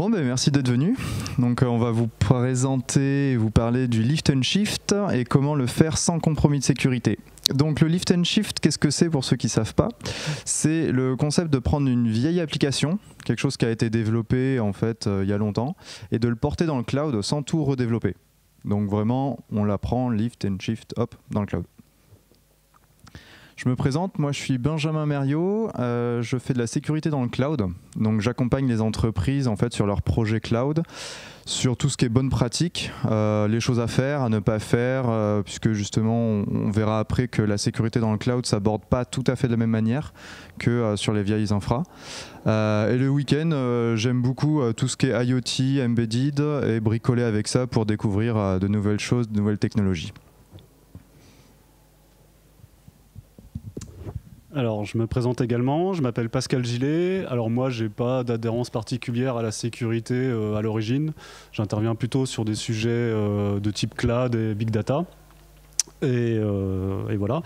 Bon, ben merci d'être venu. Donc, euh, on va vous présenter et vous parler du lift and shift et comment le faire sans compromis de sécurité. Donc, le lift and shift, qu'est-ce que c'est pour ceux qui ne savent pas? C'est le concept de prendre une vieille application, quelque chose qui a été développé en fait euh, il y a longtemps, et de le porter dans le cloud sans tout redévelopper. Donc, vraiment, on la prend lift and shift, hop, dans le cloud. Je me présente, moi je suis Benjamin Meriot, euh, je fais de la sécurité dans le cloud, donc j'accompagne les entreprises en fait sur leurs projets cloud, sur tout ce qui est bonne pratique, euh, les choses à faire, à ne pas faire, euh, puisque justement on, verra après que la sécurité dans le cloud s'aborde pas tout à fait de la même manière que sur les vieilles infras. et le week-end, j'aime beaucoup tout ce qui est IoT, embedded, et bricoler avec ça pour découvrir de nouvelles choses, de nouvelles technologies. Alors, je me présente également, je m'appelle Pascal Gillet. Alors moi, j'ai pas d'adhérence particulière à la sécurité euh, à l'origine. J'interviens plutôt sur des sujets euh, de type cloud et big data. Euh, et, voilà.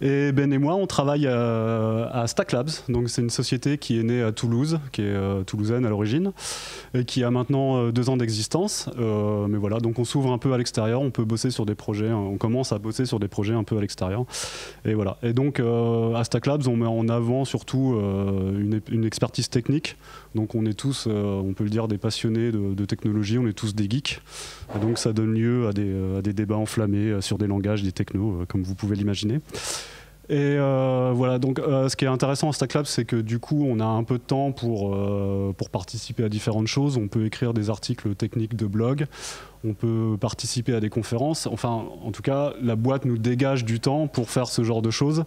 Et Ben et moi, on travaille à, Stack Labs. Donc, c'est une société qui est née à Toulouse, qui est euh, toulousaine à l'origine, et qui a maintenant euh, deux ans d'existence. mais voilà, donc on s'ouvre un peu à l'extérieur. On peut bosser sur des projets. Hein. on commence à bosser sur des projets un peu à l'extérieur. Et voilà. Et donc, à Stack Labs, on met en avant surtout une, expertise technique. Donc, on est tous, on peut le dire, des passionnés de, technologie. On est tous des geeks. Et donc, ça donne lieu à des, à des débats enflammés sur des langages, techno, euh, comme vous pouvez l'imaginer. Et euh, voilà, donc euh, ce qui est intéressant en Stack Lab, c'est que du coup, on a un peu de temps pour, pour participer à différentes choses. On peut écrire des articles techniques de blog, on peut participer à des conférences. Enfin, en tout cas, la boîte nous dégage du temps pour faire ce genre de choses.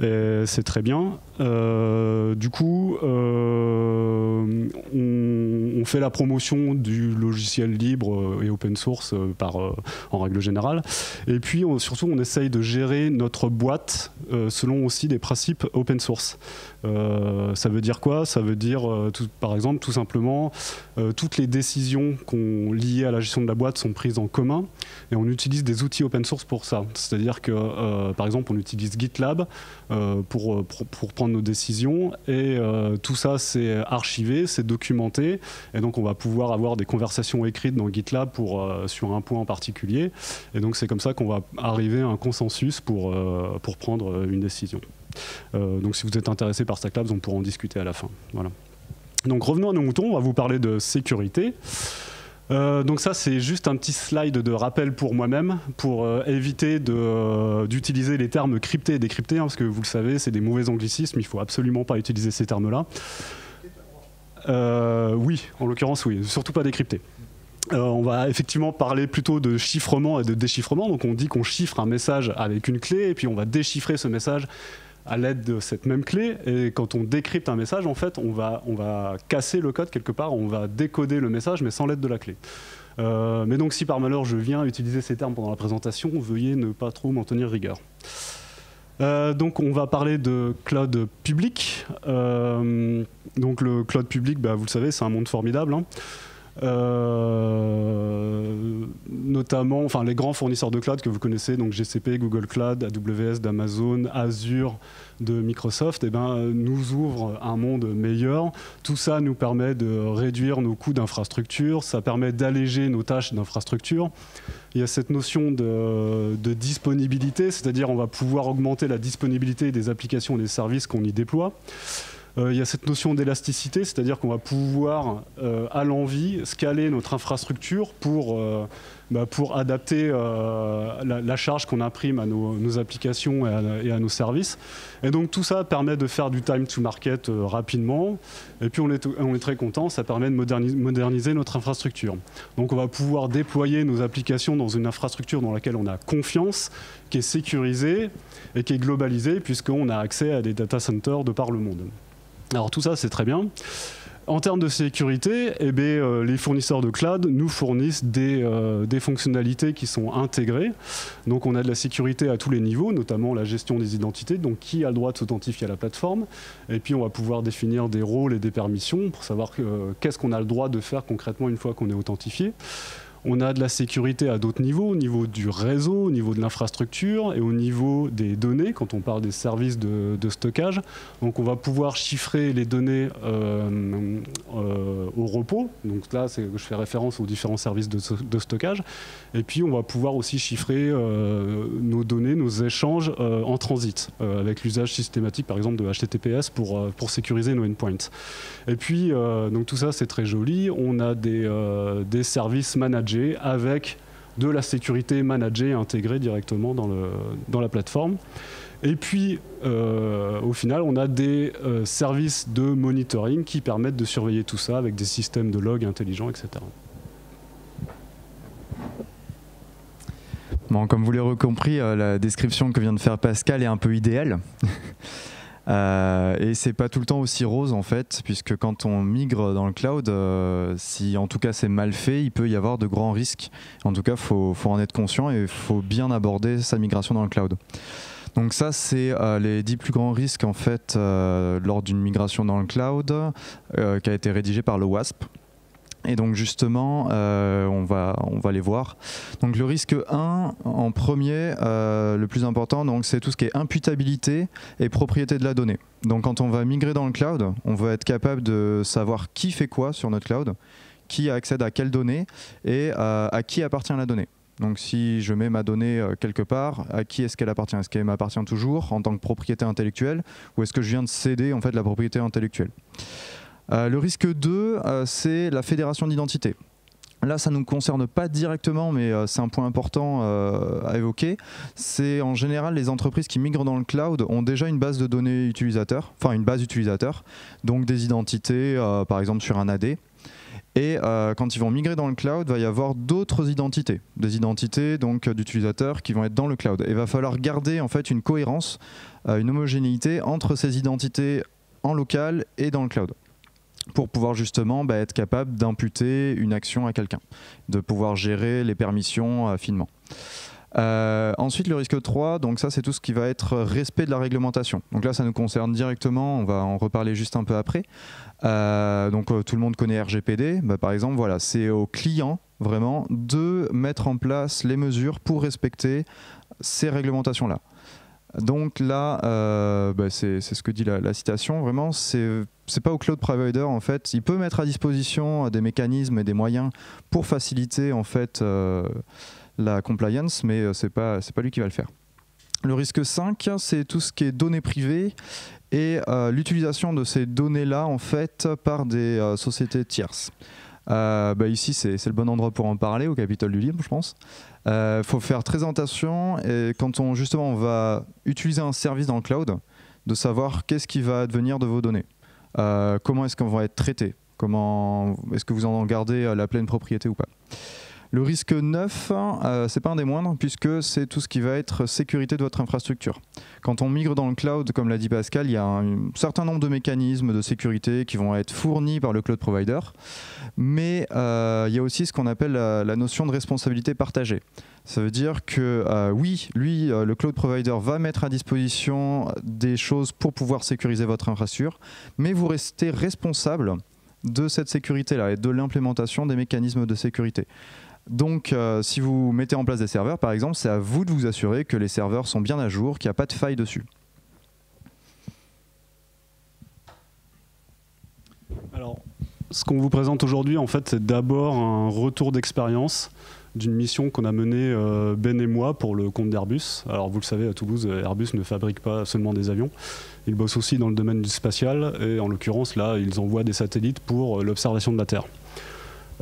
C'est très bien. Euh, du coup, euh, on, fait la promotion du logiciel libre et open source euh, par, en règle générale. Et puis, surtout, on essaye de gérer notre boîte selon aussi des principes open source. ça veut dire quoi? Ça veut dire, par exemple, tout simplement, toutes les décisions qu'on liées à la gestion de la boîtes sont prises en commun et on utilise des outils open source pour ça. C'est-à-dire que, euh, par exemple, on utilise GitLab euh, pour, pour, prendre nos décisions et euh, tout ça, c'est archivé, c'est documenté et donc on va pouvoir avoir des conversations écrites dans GitLab pour, sur un point en particulier. Et donc c'est comme ça qu'on va arriver à un consensus pour, pour prendre une décision. donc si vous êtes intéressé par Stacklabs, on pourra en discuter à la fin. Voilà. Donc revenons à nos moutons, on va vous parler de sécurité. Euh, donc ça, c'est juste un petit slide de rappel pour moi-même, pour euh, éviter euh, d'utiliser les termes cryptés et décryptés, hein, parce que vous le savez, c'est des mauvais anglicismes, il faut absolument pas utiliser ces termes-là. oui, en l'occurrence, oui, surtout pas décrypté. on va effectivement parler plutôt de chiffrement et de déchiffrement. Donc on dit qu'on chiffre un message avec une clé et puis on va déchiffrer ce message à l'aide de cette même clé. Et quand on décrypte un message, en fait, on va, on va casser le code quelque part, on va décoder le message, mais sans l'aide de la clé. Euh, mais donc si par malheur je viens utiliser ces termes pendant la présentation, veuillez ne pas trop m'en tenir rigueur. Euh, donc on va parler de cloud public. Euh, donc le cloud public, bah, vous le savez, c'est un monde formidable. Hein. Euh, notamment enfin, les grands fournisseurs de cloud que vous connaissez, donc GCP, Google Cloud, AWS d'Amazon, Azure de Microsoft, eh ben, nous ouvrent un monde meilleur. Tout ça nous permet de réduire nos coûts d'infrastructure, ça permet d'alléger nos tâches d'infrastructure. Il y a cette notion de, de disponibilité, c'est-à-dire on va pouvoir augmenter la disponibilité des applications et des services qu'on y déploie. Euh, il y a cette notion d'élasticité, c'est-à-dire qu'on va pouvoir, euh, à l'envie, scaler notre infrastructure pour, euh, bah, adapter la, charge qu'on imprime à nos, applications et à, nos services. Et donc tout ça permet de faire du time to market rapidement. Et puis on est, on est très content, ça permet de moderniser, moderniser notre infrastructure. Donc on va pouvoir déployer nos applications dans une infrastructure dans laquelle on a confiance, qui est sécurisée et qui est globalisée, puisqu'on a accès à des data centers de par le monde. Alors tout ça, c'est très bien. En termes de sécurité, eh bien, euh, les fournisseurs de cloud nous fournissent des, euh, des, fonctionnalités qui sont intégrées. Donc on a de la sécurité à tous les niveaux, notamment la gestion des identités, donc qui a le droit de s'authentifier à la plateforme? Et puis on va pouvoir définir des rôles et des permissions pour savoir euh, qu'est-ce qu'on a le droit de faire concrètement une fois qu'on est authentifié. On a de la sécurité à d'autres niveaux, au niveau du réseau, au niveau de l'infrastructure et au niveau des données, quand on parle des services de, stockage. Donc on va pouvoir chiffrer les données euh, euh, au repos. Donc là, je fais référence aux différents services de, stockage. Et puis on va pouvoir aussi chiffrer euh, nos données, nos échanges en transit, avec l'usage systématique par exemple de HTTPS pour, sécuriser nos endpoints. Et puis, donc tout ça c'est très joli. On a des, des services managés avec de la sécurité managée intégrée directement dans, la plateforme. Et puis, euh, au final, on a des euh, services de monitoring qui permettent de surveiller tout ça avec des systèmes de log intelligents, etc. Bon, comme vous l'avez compris, euh, la description que vient de faire Pascal est un peu idéale. Euh, et c'est pas tout le temps aussi rose en fait, puisque quand on migre dans le cloud, euh, si en tout cas c'est mal fait, il peut y avoir de grands risques. En tout cas, il faut, en être conscient et il faut bien aborder sa migration dans le cloud. Donc ça, c'est euh, les 10 plus grands risques en fait lors d'une migration dans le cloud qui a été rédigé par le WASP. Et donc justement, euh, on, va, on va les voir. Donc le risque 1, en premier, euh, le plus important, donc c'est tout ce qui est imputabilité et propriété de la donnée. Donc quand on va migrer dans le cloud, on va être capable de savoir qui fait quoi sur notre cloud, qui accède à quelles données et euh, à qui appartient la donnée. Donc si je mets ma donnée quelque part, à qui est-ce qu'elle appartient? Est-ce qu'elle m'appartient toujours en tant que propriété intellectuelle ou est-ce que je viens de céder en fait la propriété intellectuelle? Le risque 2, euh, c'est la fédération d'identité. Là, ça ne nous concerne pas directement, mais euh, c'est un point important à évoquer. C'est en général les entreprises qui migrent dans le cloud ont déjà une base de données utilisateurs, enfin une base utilisateur, donc des identités, par exemple sur un AD. Et quand ils vont migrer dans le cloud, il va y avoir d'autres identités, des identités donc d'utilisateurs qui vont être dans le cloud. Il va falloir garder en fait une cohérence, une homogénéité entre ces identités en local et dans le cloud pour pouvoir justement bah, être capable d'imputer une action à quelqu'un, de pouvoir gérer les permissions euh, finement. Euh, ensuite, le risque 3, donc ça c'est tout ce qui va être respect de la réglementation. Donc là, ça nous concerne directement, on va en reparler juste un peu après. Euh, donc tout le monde connaît RGPD, bah, par exemple, voilà, c'est au client vraiment de mettre en place les mesures pour respecter ces réglementations-là. Donc là, euh, bah, c'est ce que dit la, citation. Vraiment, c'est pas au cloud provider en fait. Il peut mettre à disposition des mécanismes et des moyens pour faciliter en fait euh, la compliance, mais euh, c'est pas pas lui qui va le faire. Le risque 5, c'est tout ce qui est données privées et l'utilisation de ces données-là en fait par des sociétés tierces. Bah, ici, c'est le bon endroit pour en parler au Capitole du Libre, je pense. Il euh, faut faire très attention et quand on justement on va utiliser un service dans le cloud, de savoir qu'est-ce qui va advenir de vos données, euh, comment est-ce qu'on va être traité, comment est-ce que vous en gardez la pleine propriété ou pas? Le risque 9, euh, c'est pas un des moindres, puisque c'est tout ce qui va être sécurité de votre infrastructure. Quand on migre dans le cloud, comme l'a dit Pascal, il y a un, certain nombre de mécanismes de sécurité qui vont être fournis par le cloud provider, mais euh, il y a aussi ce qu'on appelle la, notion de responsabilité partagée. Ça veut dire que euh, oui, lui, le cloud provider va mettre à disposition des choses pour pouvoir sécuriser votre infrastructure, mais vous restez responsable de cette sécurité-là et de l'implémentation des mécanismes de sécurité. Donc, euh, si vous mettez en place des serveurs, par exemple, c'est à vous de vous assurer que les serveurs sont bien à jour, qu'il n'y a pas de faille dessus. Alors, ce qu'on vous présente aujourd'hui, en fait, c'est d'abord un retour d'expérience d'une mission qu'on a menée euh, Ben et moi pour le compte d'Airbus. Alors vous le savez, à Toulouse, Airbus ne fabrique pas seulement des avions, ils bossent aussi dans le domaine du spatial et en l'occurrence là, ils envoient des satellites pour euh, l'observation de la Terre.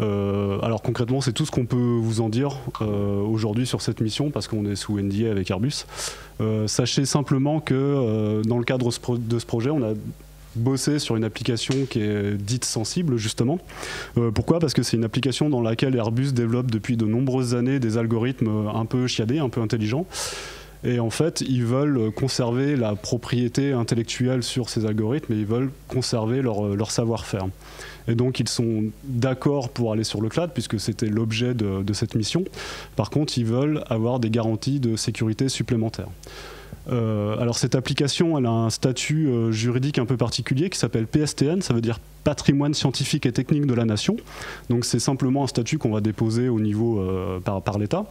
Euh, alors concrètement, c'est tout ce qu'on peut vous en dire euh, aujourd'hui sur cette mission parce qu'on est sous NDA avec Airbus. Euh, sachez simplement que dans le cadre de ce projet, on a bossé sur une application qui est dite sensible justement. pourquoi? Parce que c'est une application dans laquelle Airbus développe depuis de nombreuses années des algorithmes un peu chiadés, un peu intelligents. Et en fait, ils veulent conserver la propriété intellectuelle sur ces algorithmes et ils veulent conserver leur savoir-faire. Et donc ils sont d'accord pour aller sur le cloud puisque c'était l'objet de, cette mission. Par contre, ils veulent avoir des garanties de sécurité supplémentaires. alors cette application, elle a un statut juridique un peu particulier qui s'appelle PSTN, ça veut dire Patrimoine scientifique et technique de la nation. Donc c'est simplement un statut qu'on va déposer au niveau par, par l'État.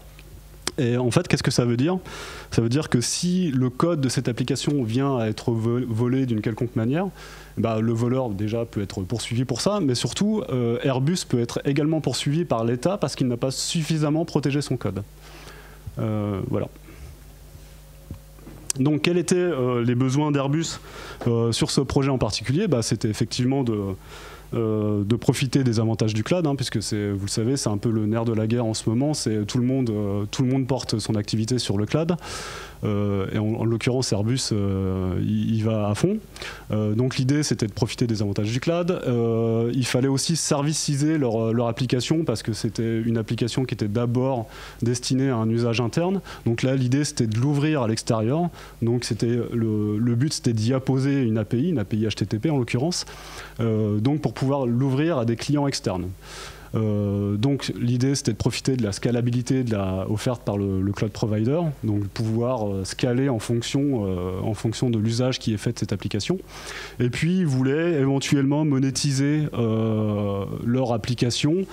Et en fait, qu'est-ce que ça veut dire? Ça veut dire que si le code de cette application vient à être volé d'une quelconque manière, bah, le voleur déjà peut être poursuivi pour ça, mais surtout euh, Airbus peut être également poursuivi par l'État parce qu'il n'a pas suffisamment protégé son code. Euh, voilà. Donc quels étaient euh, les besoins d'Airbus sur ce projet en particulier? Bah, C'était effectivement de euh, de profiter des avantages du cloud, hein, puisque c'est, vous le savez, c'est un peu le nerf de la guerre en ce moment. C'est tout le monde, euh, tout le monde porte son activité sur le cloud. Euh, et en, l'occurrence, Airbus, il, va à fond. donc l'idée, c'était de profiter des avantages du cloud. il fallait aussi serviciser leur, leur application parce que c'était une application qui était d'abord destinée à un usage interne. Donc là, l'idée, c'était de l'ouvrir à l'extérieur. Donc c'était le, le but, c'était d'y apposer une API, une API HTTP en l'occurrence. donc pour pouvoir l'ouvrir à des clients externes. Euh, donc l'idée c'était de profiter de la scalabilité offerte par le, cloud provider, donc pouvoir euh, scaler en fonction, euh, en fonction de l'usage qui est fait de cette application. Et puis ils voulaient éventuellement monétiser leur application,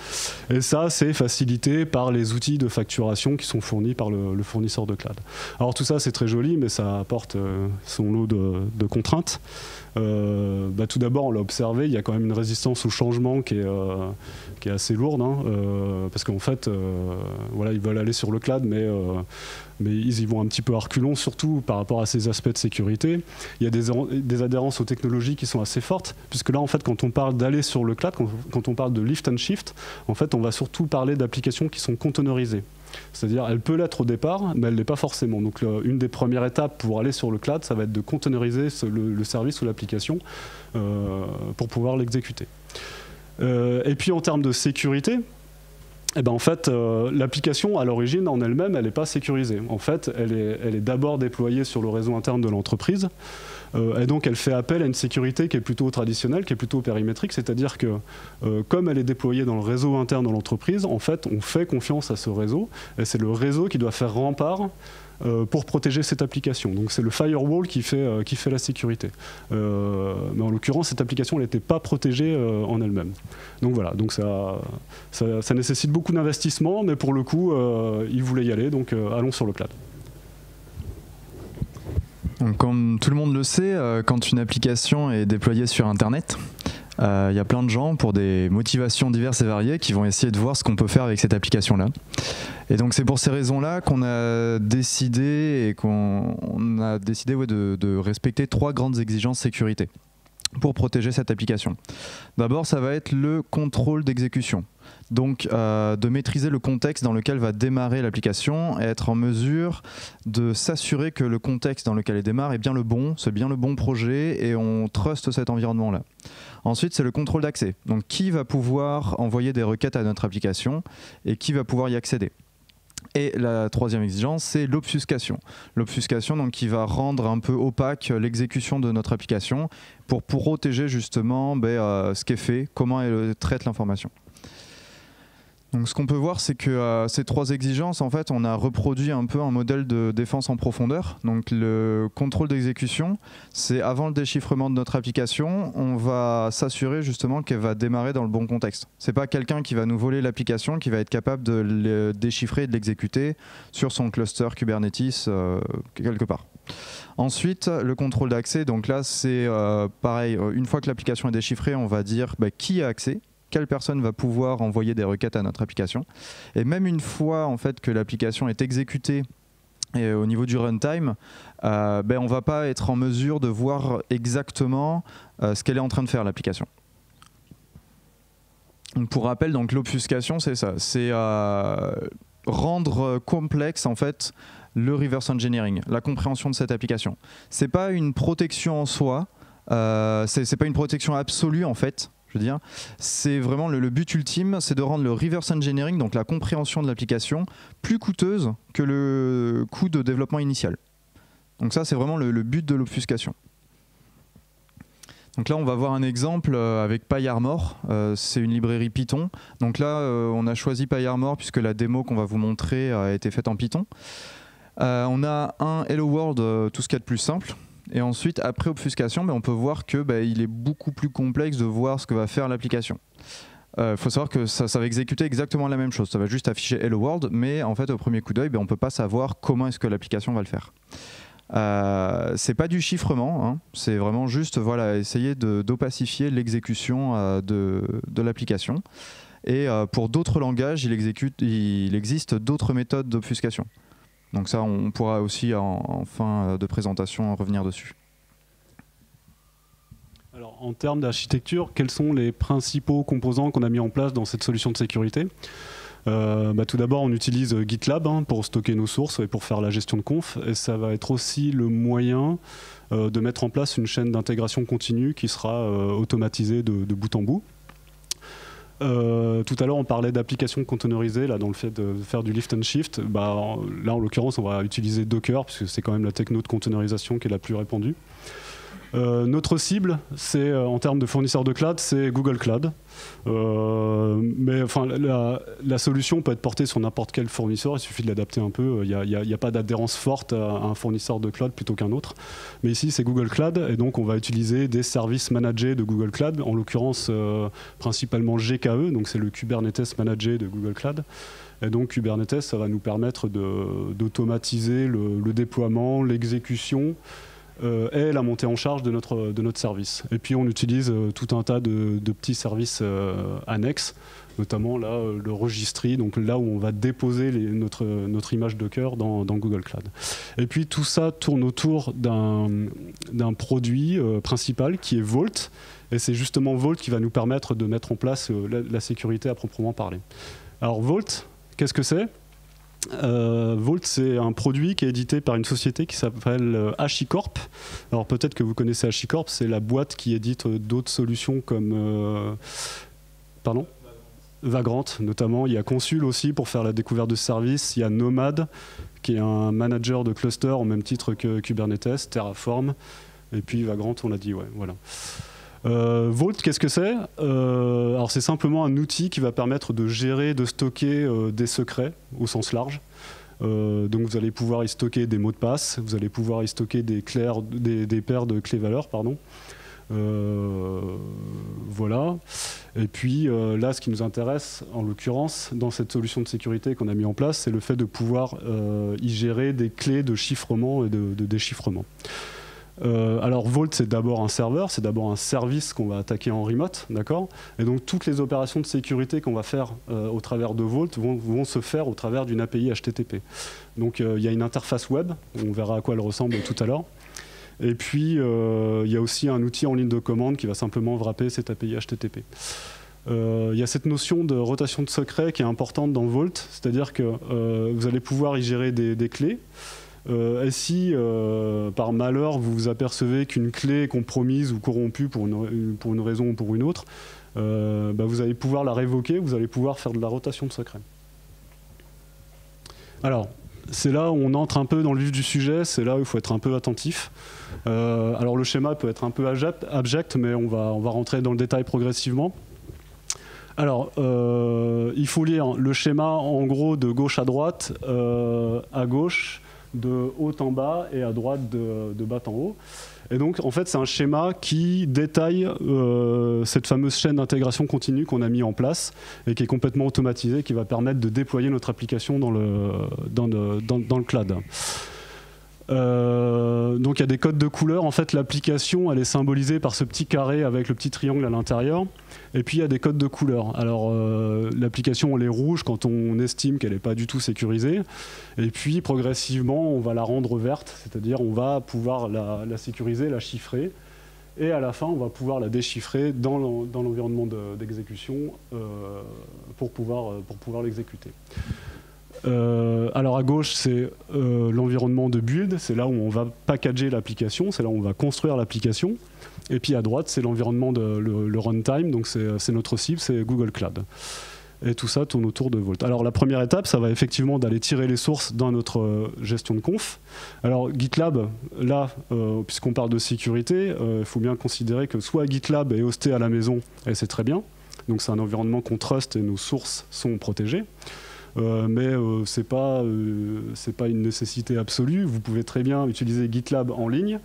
et ça c'est facilité par les outils de facturation qui sont fournis par le, fournisseur de cloud. Alors tout ça c'est très joli, mais ça apporte son lot de contraintes. Bah, tout d'abord, on l'a observé, il y a quand même une résistance au changement qui est assez lourde, hein, euh, parce qu'en fait, voilà, ils veulent aller sur le cloud, mais, mais ils y vont un petit peu à reculons, surtout par rapport à ces aspects de sécurité. Il y a des, des adhérences aux technologies qui sont assez fortes, puisque là, en fait, quand on parle d'aller sur le cloud, quand, on parle de lift and shift, en fait, on va surtout parler d'applications qui sont containerisées. C'est-à-dire, elle peut l'être au départ, mais elle ne l'est pas forcément. Donc, une des premières étapes pour aller sur le cloud, ça va être de containeriser le, service ou l'application euh, pour pouvoir l'exécuter. Euh, et puis, en termes de sécurité, eh ben en fait, euh, l'application à l'origine en elle-même, elle n'est pas sécurisée. En fait, elle est, d'abord déployée sur le réseau interne de l'entreprise. Euh, et donc elle fait appel à une sécurité qui est plutôt traditionnelle, qui est plutôt périmétrique, c'est-à-dire que comme elle est déployée dans le réseau interne de l'entreprise, en fait on fait confiance à ce réseau, et c'est le réseau qui doit faire rempart pour protéger cette application. Donc c'est le firewall qui fait, qui fait la sécurité. mais en l'occurrence, cette application n'était pas protégée en elle-même. Donc voilà, donc ça, ça, nécessite beaucoup d'investissement, mais pour le coup, ils voulaient y aller, donc allons sur le cloud comme tout le monde le sait, euh, quand une application est déployée sur Internet, euh, il y a plein de gens pour des motivations diverses et variées qui vont essayer de voir ce qu'on peut faire avec cette application-là. Et donc c'est pour ces raisons-là qu'on a décidé et qu'on a décidé de, de respecter trois grandes exigences sécurité pour protéger cette application. D'abord, ça va être le contrôle d'exécution. Donc, euh, de maîtriser le contexte dans lequel va démarrer l'application et être en mesure de s'assurer que le contexte dans lequel elle démarre est bien le bon, c'est bien le bon projet et on trust cet environnement-là. Ensuite, c'est le contrôle d'accès. Donc, qui va pouvoir envoyer des requêtes à notre application et qui va pouvoir y accéder? Et la troisième exigence, c'est l'obfuscation. L'obfuscation, qui va rendre un peu opaque l'exécution de notre application pour, protéger justement ben, euh, ce qui est fait, comment elle traite l'information. Donc, ce qu'on peut voir, c'est que euh, ces trois exigences, en fait, on a reproduit un peu un modèle de défense en profondeur. Donc, le contrôle d'exécution, c'est avant le déchiffrement de notre application, on va s'assurer justement qu'elle va démarrer dans le bon contexte. C'est pas quelqu'un qui va nous voler l'application qui va être capable de le déchiffrer et de l'exécuter sur son cluster Kubernetes euh, quelque part. Ensuite, le contrôle d'accès. Donc là, c'est euh, pareil. Une fois que l'application est déchiffrée, on va dire bah, qui a accès quelle personne va pouvoir envoyer des requêtes à notre application. Et même une fois en fait que l'application est exécutée et au niveau du runtime, euh, ben, on ne va pas être en mesure de voir exactement euh, ce qu'elle est en train de faire l'application. Pour rappel, donc l'obfuscation, c'est ça, c'est euh, rendre complexe en fait le reverse engineering, la compréhension de cette application. C'est pas une protection en soi, euh, c'est pas une protection absolue en fait dire. C'est vraiment le, but ultime, c'est de rendre le reverse engineering, donc la compréhension de l'application, plus coûteuse que le coût de développement initial. Donc ça, c'est vraiment le, but de l'obfuscation. Donc là, on va voir un exemple euh, avec PyArmor. Euh, c'est une librairie Python. Donc là, euh, on a choisi PyArmor puisque la démo qu'on va vous montrer a été faite en Python. on a un Hello World, tout ce qu'il y a de plus simple. Et ensuite, après obfuscation, ben, on peut voir que ben, il est beaucoup plus complexe de voir ce que va faire l'application. Il euh, faut savoir que ça, va exécuter exactement la même chose. Ça va juste afficher Hello World, mais en fait, au premier coup d'œil, ben, on ne peut pas savoir comment est-ce que l'application va le faire. Euh, c'est pas du chiffrement, hein. c'est vraiment juste voilà, essayer d'opacifier l'exécution euh, de, l'application. Et euh, pour d'autres langages, il existe d'autres méthodes d'obfuscation. Donc ça, on pourra aussi en fin de présentation revenir dessus. Alors, en termes d'architecture, quels sont les principaux composants qu'on a mis en place dans cette solution de sécurité? Euh, bah, tout d'abord, on utilise GitLab hein, pour stocker nos sources et pour faire la gestion de conf. Et ça va être aussi le moyen euh, de mettre en place une chaîne d'intégration continue qui sera euh, automatisée de, bout en bout. Tout à l'heure, on parlait d'applications containerisées, dans le fait de faire du lift and shift. Bah, là, en l'occurrence, on va utiliser Docker, puisque c'est quand même la techno de containerisation qui est la plus répandue. Euh, notre cible, c'est euh, en termes de fournisseurs de cloud, c'est Google Cloud. Euh, mais enfin, la, solution peut être portée sur n'importe quel fournisseur. Il suffit de l'adapter un peu. Il n'y a, pas d'adhérence forte à un fournisseur de cloud plutôt qu'un autre. Mais ici, c'est Google Cloud, et donc on va utiliser des services managés de Google Cloud, en l'occurrence principalement GKE, donc c'est le Kubernetes managé de Google Cloud. Et donc Kubernetes, ça va nous permettre d'automatiser le, déploiement, l'exécution est la montée en charge de notre, de notre service. Et puis on utilise euh, tout un tas de, petits services euh, annexes, notamment là, le registry, donc là où on va déposer notre, notre image Docker dans, dans, Google Cloud. Et puis tout ça tourne autour d'un produit principal qui est Vault, et c'est justement Vault qui va nous permettre de mettre en place la, la sécurité à proprement parler. Alors Vault, qu'est-ce que c'est? Euh, Vault, c'est un produit qui est édité par une société qui s'appelle euh, HashiCorp. Alors peut-être que vous connaissez HashiCorp, c'est la boîte qui édite euh, d'autres solutions comme... pardon? Vagrant notamment. Il y a Consul aussi pour faire la découverte de services. Il y a Nomad qui est un manager de cluster au même titre que Kubernetes, Terraform. Et puis Vagrant, on l'a dit, ouais, voilà. Euh, Vault, qu'est-ce que c'est euh, Alors c'est simplement un outil qui va permettre de gérer, de stocker euh, des secrets au sens large. donc vous allez pouvoir y stocker des mots de passe, vous allez pouvoir y stocker des, paires de clés valeurs, pardon. voilà. Et puis là, ce qui nous intéresse, en l'occurrence, dans cette solution de sécurité qu'on a mis en place, c'est le fait de pouvoir y gérer des clés de chiffrement et de déchiffrement. Euh, alors Vault c'est d'abord un serveur, c'est d'abord un service qu'on va attaquer en remote, d'accord? Et donc toutes les opérations de sécurité qu'on va faire euh, au travers de Vault vont, se faire au travers d'une API HTTP. Donc euh, il y a une interface web, on verra à quoi elle ressemble tout à l'heure. Et puis il y a aussi un outil en ligne de commande qui va simplement wrapper cette API HTTP. Il y a cette notion de rotation de secret qui est importante dans Vault, c'est-à-dire que vous allez pouvoir y gérer des clés. Euh, et si, euh, par malheur, vous vous apercevez qu'une clé est compromise ou corrompue pour une, raison ou pour une autre, euh, bah, vous allez pouvoir la révoquer, vous allez pouvoir faire de la rotation de secret. Alors, c'est là où on entre un peu dans le vif du sujet, c'est là où il faut être un peu attentif. alors le schéma peut être un peu abject, mais on va, on va rentrer dans le détail progressivement. Alors, il faut lire le schéma en gros de gauche à droite. à gauche, de haut en bas et à droite de, bas en haut. Et donc, en fait, c'est un schéma qui détaille euh, cette fameuse chaîne d'intégration continue qu'on a mis en place et qui est complètement automatisée, qui va permettre de déployer notre application dans le, dans dans le cloud. Euh, donc il y a des codes de couleur. En fait, l'application, elle est symbolisée par ce petit carré avec le petit triangle à l'intérieur. Et puis il y a des codes de couleur. Alors euh, l'application, elle est rouge quand on estime qu'elle n'est pas du tout sécurisée. Et puis progressivement, on va la rendre verte, c'est-à-dire on va pouvoir la, sécuriser, la chiffrer. Et à la fin, on va pouvoir la déchiffrer dans l'environnement d'exécution euh, pour pouvoir, pour pouvoir l'exécuter. Euh, alors à gauche, c'est euh, l'environnement de build, c'est là où on va packager l'application, c'est là où on va construire l'application. Et puis à droite, c'est l'environnement de le, runtime, donc c'est notre cible, c'est Google Cloud. Et tout ça tourne autour de Vault. Alors la première étape, ça va effectivement d'aller tirer les sources dans notre euh, gestion de conf. Alors GitLab, là, puisqu'on parle de sécurité, il faut bien considérer que soit GitLab est hosté à la maison, et c'est très bien, donc c'est un environnement qu'on trust et nos sources sont protégées. Mais ce n'est pas, pas une nécessité absolue. Vous pouvez très bien utiliser GitLab en ligne.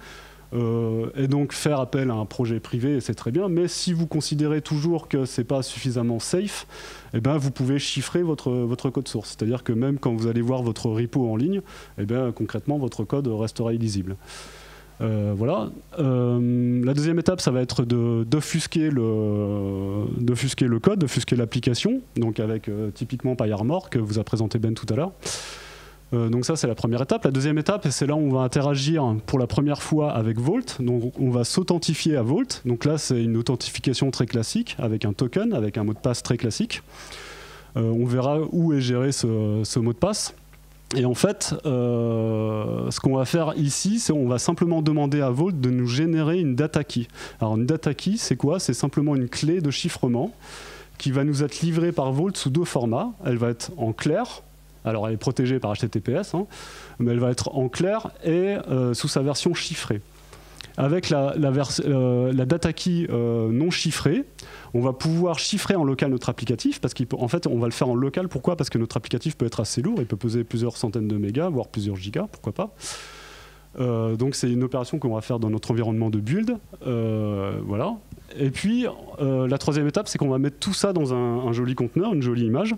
et donc faire appel à un projet privé, c'est très bien. Mais si vous considérez toujours que ce n'est pas suffisamment safe, eh ben, vous pouvez chiffrer votre, votre code source. C'est-à-dire que même quand vous allez voir votre repo en ligne, eh ben, concrètement, votre code restera illisible. Euh, voilà. Euh, la deuxième étape, ça va être d'offusquer le, code, d'offusquer l'application, donc avec euh, typiquement PyArmor que vous a présenté Ben tout à l'heure. donc ça, c'est la première étape. La deuxième étape, c'est là où on va interagir pour la première fois avec Vault. Donc on va s'authentifier à Vault. Donc là, c'est une authentification très classique avec un token, avec un mot de passe très classique. on verra où est géré ce mot de passe. Et en fait, euh, ce qu'on va faire ici, c'est on va simplement demander à Vault de nous générer une data key. Alors une data key, c'est quoi? C'est simplement une clé de chiffrement qui va nous être livrée par Vault sous deux formats. Elle va être en clair, alors elle est protégée par HTTPS, hein, mais elle va être en clair et euh, sous sa version chiffrée. Avec euh, la data key non chiffrée, on va pouvoir chiffrer en local notre applicatif, parce qu'en fait, on va le faire en local. Pourquoi? Parce que notre applicatif peut être assez lourd, il peut peser plusieurs centaines de mégas, voire plusieurs gigas, pourquoi pas. Euh, donc c'est une opération qu'on va faire dans notre environnement de build. Euh, voilà. Et puis euh, la troisième étape, c'est qu'on va mettre tout ça dans un, un, joli conteneur, une jolie image.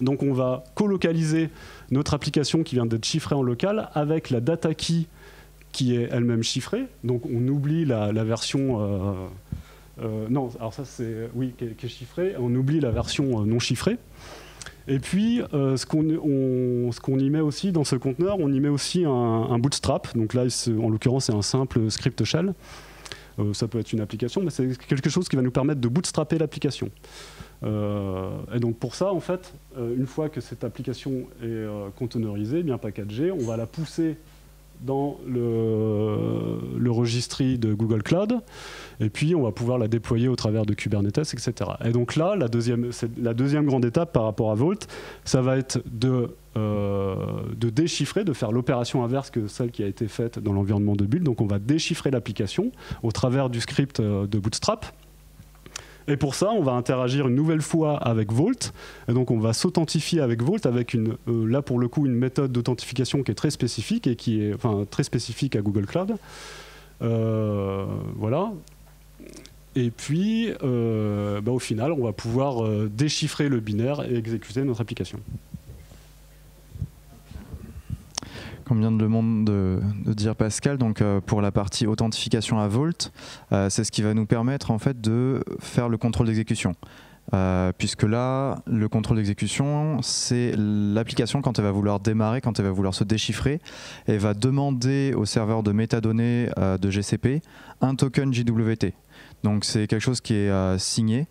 Donc on va colocaliser notre application qui vient d'être chiffrée en local avec la data key qui est elle-même chiffrée. Donc on oublie la, version euh, non, alors ça c'est oui qui est, chiffré. On oublie la version euh, non chiffrée. Et puis, euh, ce qu'on y met aussi dans ce conteneur, on y met aussi un, bootstrap. Donc là, en l'occurrence, c'est un simple script shell. ça peut être une application, mais c'est quelque chose qui va nous permettre de bootstrapper l'application. et donc pour ça, en fait, une fois que cette application est containerisée, bien packagée, on va la pousser dans le, registry de Google Cloud, et puis on va pouvoir la déployer au travers de Kubernetes, etc. Et donc là, la deuxième, la deuxième grande étape par rapport à Vault, ça va être de, euh, de déchiffrer, de faire l'opération inverse que celle qui a été faite dans l'environnement de build. Donc on va déchiffrer l'application au travers du script euh, de Bootstrap. Et pour ça, on va interagir une nouvelle fois avec Vault. Donc, on va s'authentifier avec Vault avec une, euh, là pour le coup, une méthode d'authentification qui est très spécifique et qui est, enfin, très spécifique à Google Cloud. Euh, voilà. Et puis, euh, bah, au final, on va pouvoir déchiffrer le binaire et exécuter notre application. Comme vient de le monde de, dire Pascal, donc euh, pour la partie authentification à Vault, euh, c'est ce qui va nous permettre en fait de faire le contrôle d'exécution. Euh, puisque là, le contrôle d'exécution, c'est l'application quand elle va vouloir démarrer, quand elle va vouloir se déchiffrer, elle va demander au serveur de métadonnées de GCP un token JWT. Donc c'est quelque chose qui est signé,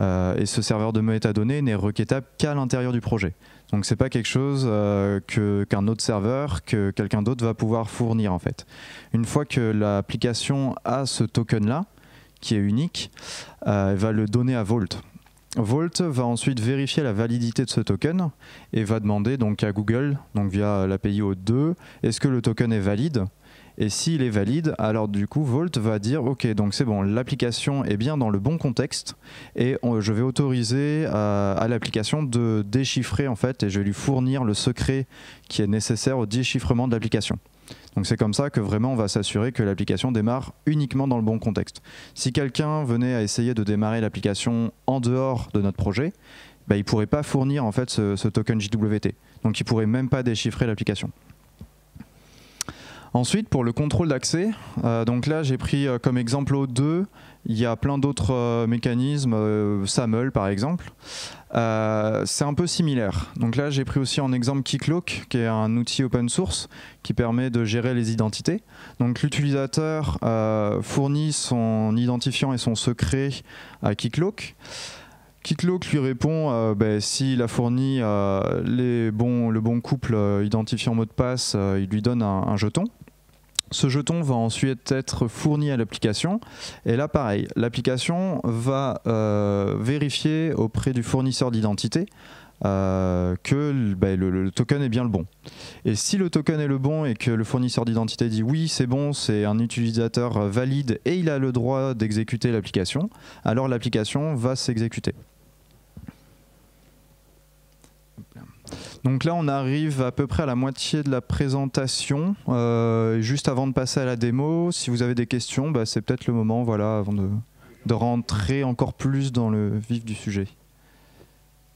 et ce serveur de métadonnées n'est requêtable qu'à l'intérieur du projet. Donc c'est pas quelque chose euh, que qu'un autre serveur, que quelqu'un d'autre va pouvoir fournir en fait. Une fois que l'application a ce token là, qui est unique, euh, elle va le donner à Vault. Vault va ensuite vérifier la validité de ce token et va demander donc à Google, donc via l'API O2, est-ce que le token est valide? Et s'il est valide, alors du coup, Vault va dire OK, donc c'est bon, l'application est bien dans le bon contexte et je vais autoriser à, l'application de déchiffrer en fait et je vais lui fournir le secret qui est nécessaire au déchiffrement de l'application. Donc c'est comme ça que vraiment on va s'assurer que l'application démarre uniquement dans le bon contexte. Si quelqu'un venait à essayer de démarrer l'application en dehors de notre projet, bah, il ne pourrait pas fournir en fait ce, ce token JWT. Donc il ne pourrait même pas déchiffrer l'application. Ensuite, pour le contrôle d'accès, euh, donc là j'ai pris euh, comme exemple O2, il y a plein d'autres euh, mécanismes, SAML par exemple. c'est un peu similaire. Donc là j'ai pris aussi en exemple Keycloak, qui est un outil open source qui permet de gérer les identités. Donc l'utilisateur fournit son identifiant et son secret à Keycloak. Keycloak lui répond ben, s'il a fourni le bon couple identifiant mot de passe, il lui donne un jeton. Ce jeton va ensuite être fourni à l'application. Et là, pareil, l'application va euh, vérifier auprès du fournisseur d'identité euh, que bah, le, token est bien le bon. Et si le token est le bon et que le fournisseur d'identité dit oui, c'est bon, c'est un utilisateur valide et il a le droit d'exécuter l'application, alors l'application va s'exécuter. Donc là, on arrive à peu près à la moitié de la présentation. Euh, juste avant de passer à la démo, si vous avez des questions, bah, c'est peut-être le moment voilà, avant de, de, rentrer encore plus dans le vif du sujet.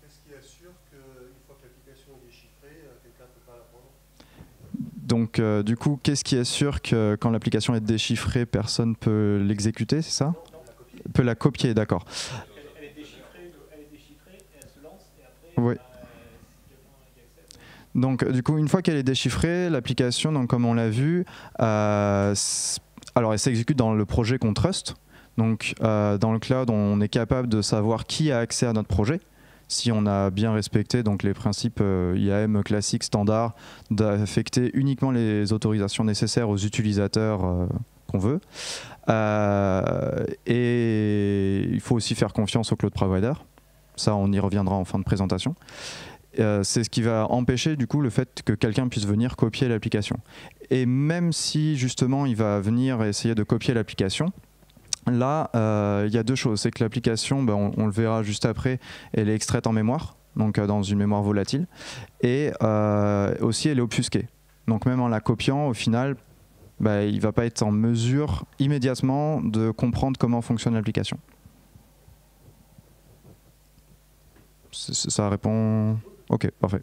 Qu'est-ce qui assure qu'une fois que l'application est déchiffrée, quelqu'un ne peut pas la prendre Donc euh, du coup, qu'est-ce qui assure que quand l'application est déchiffrée, personne ne peut l'exécuter, c'est ça? Non, la copier. Peut la copier, d'accord. Elle, elle est déchiffrée, elle est déchiffrée et elle se lance et après, Oui. bah, si quelqu'un y accède, Donc, du coup, une fois qu'elle est déchiffrée, l'application, comme on l'a vu, euh, alors elle s'exécute dans le projet qu'on trust. Donc, euh, dans le cloud, on est capable de savoir qui a accès à notre projet. Si on a bien respecté donc les principes euh, IAM classiques standards d'affecter uniquement les autorisations nécessaires aux utilisateurs qu'on veut. Et il faut aussi faire confiance au cloud provider. Ça, on y reviendra en fin de présentation. Euh, c'est ce qui va empêcher du coup le fait que quelqu'un puisse venir copier l'application. Et même si justement il va venir essayer de copier l'application, là euh, il y a deux choses. C'est que l'application, ben, on, le verra juste après, elle est extraite en mémoire, donc euh, dans une mémoire volatile, et aussi elle est obfusquée. Donc même en la copiant, au final, ben, il va pas être en mesure immédiatement de comprendre comment fonctionne l'application. Ça répond. Ok, parfait.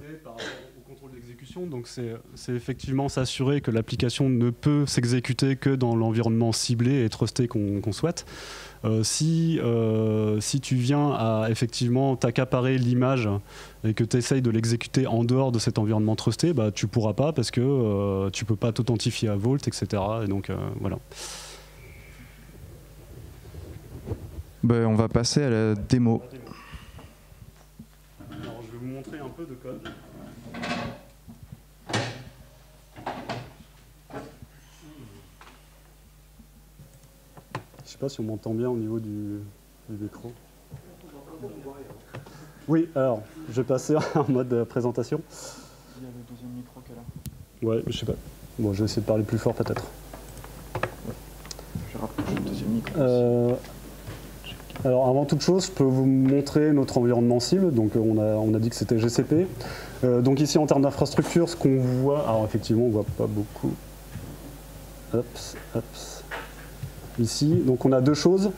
L'idée par rapport au contrôle d'exécution, donc c'est effectivement s'assurer que l'application ne peut s'exécuter que dans l'environnement ciblé et trusté qu'on souhaite. Euh, si, euh, si tu viens à effectivement t'accaparer l'image et que tu essayes de l'exécuter en dehors de cet environnement trusté, bah, tu pourras pas parce que euh, tu peux pas t'authentifier à Vault, etc. Et donc euh, voilà. Ben, on va passer à la démo. Montrer un peu de code. Je sais pas si on m'entend bien au niveau du, du micro. Oui, alors, je vais passer en mode présentation. Il y a le deuxième micro qu'elle a. Ouais, je sais pas. Bon, je vais essayer de parler plus fort peut-être. Je rapproche le deuxième micro. Euh, alors avant toute chose, je peux vous montrer notre environnement cible. Donc euh, on a, on a dit que c'était GCP. Euh, donc ici en termes d'infrastructure, ce qu'on voit, alors effectivement on voit pas beaucoup. Ici, donc on a deux choses.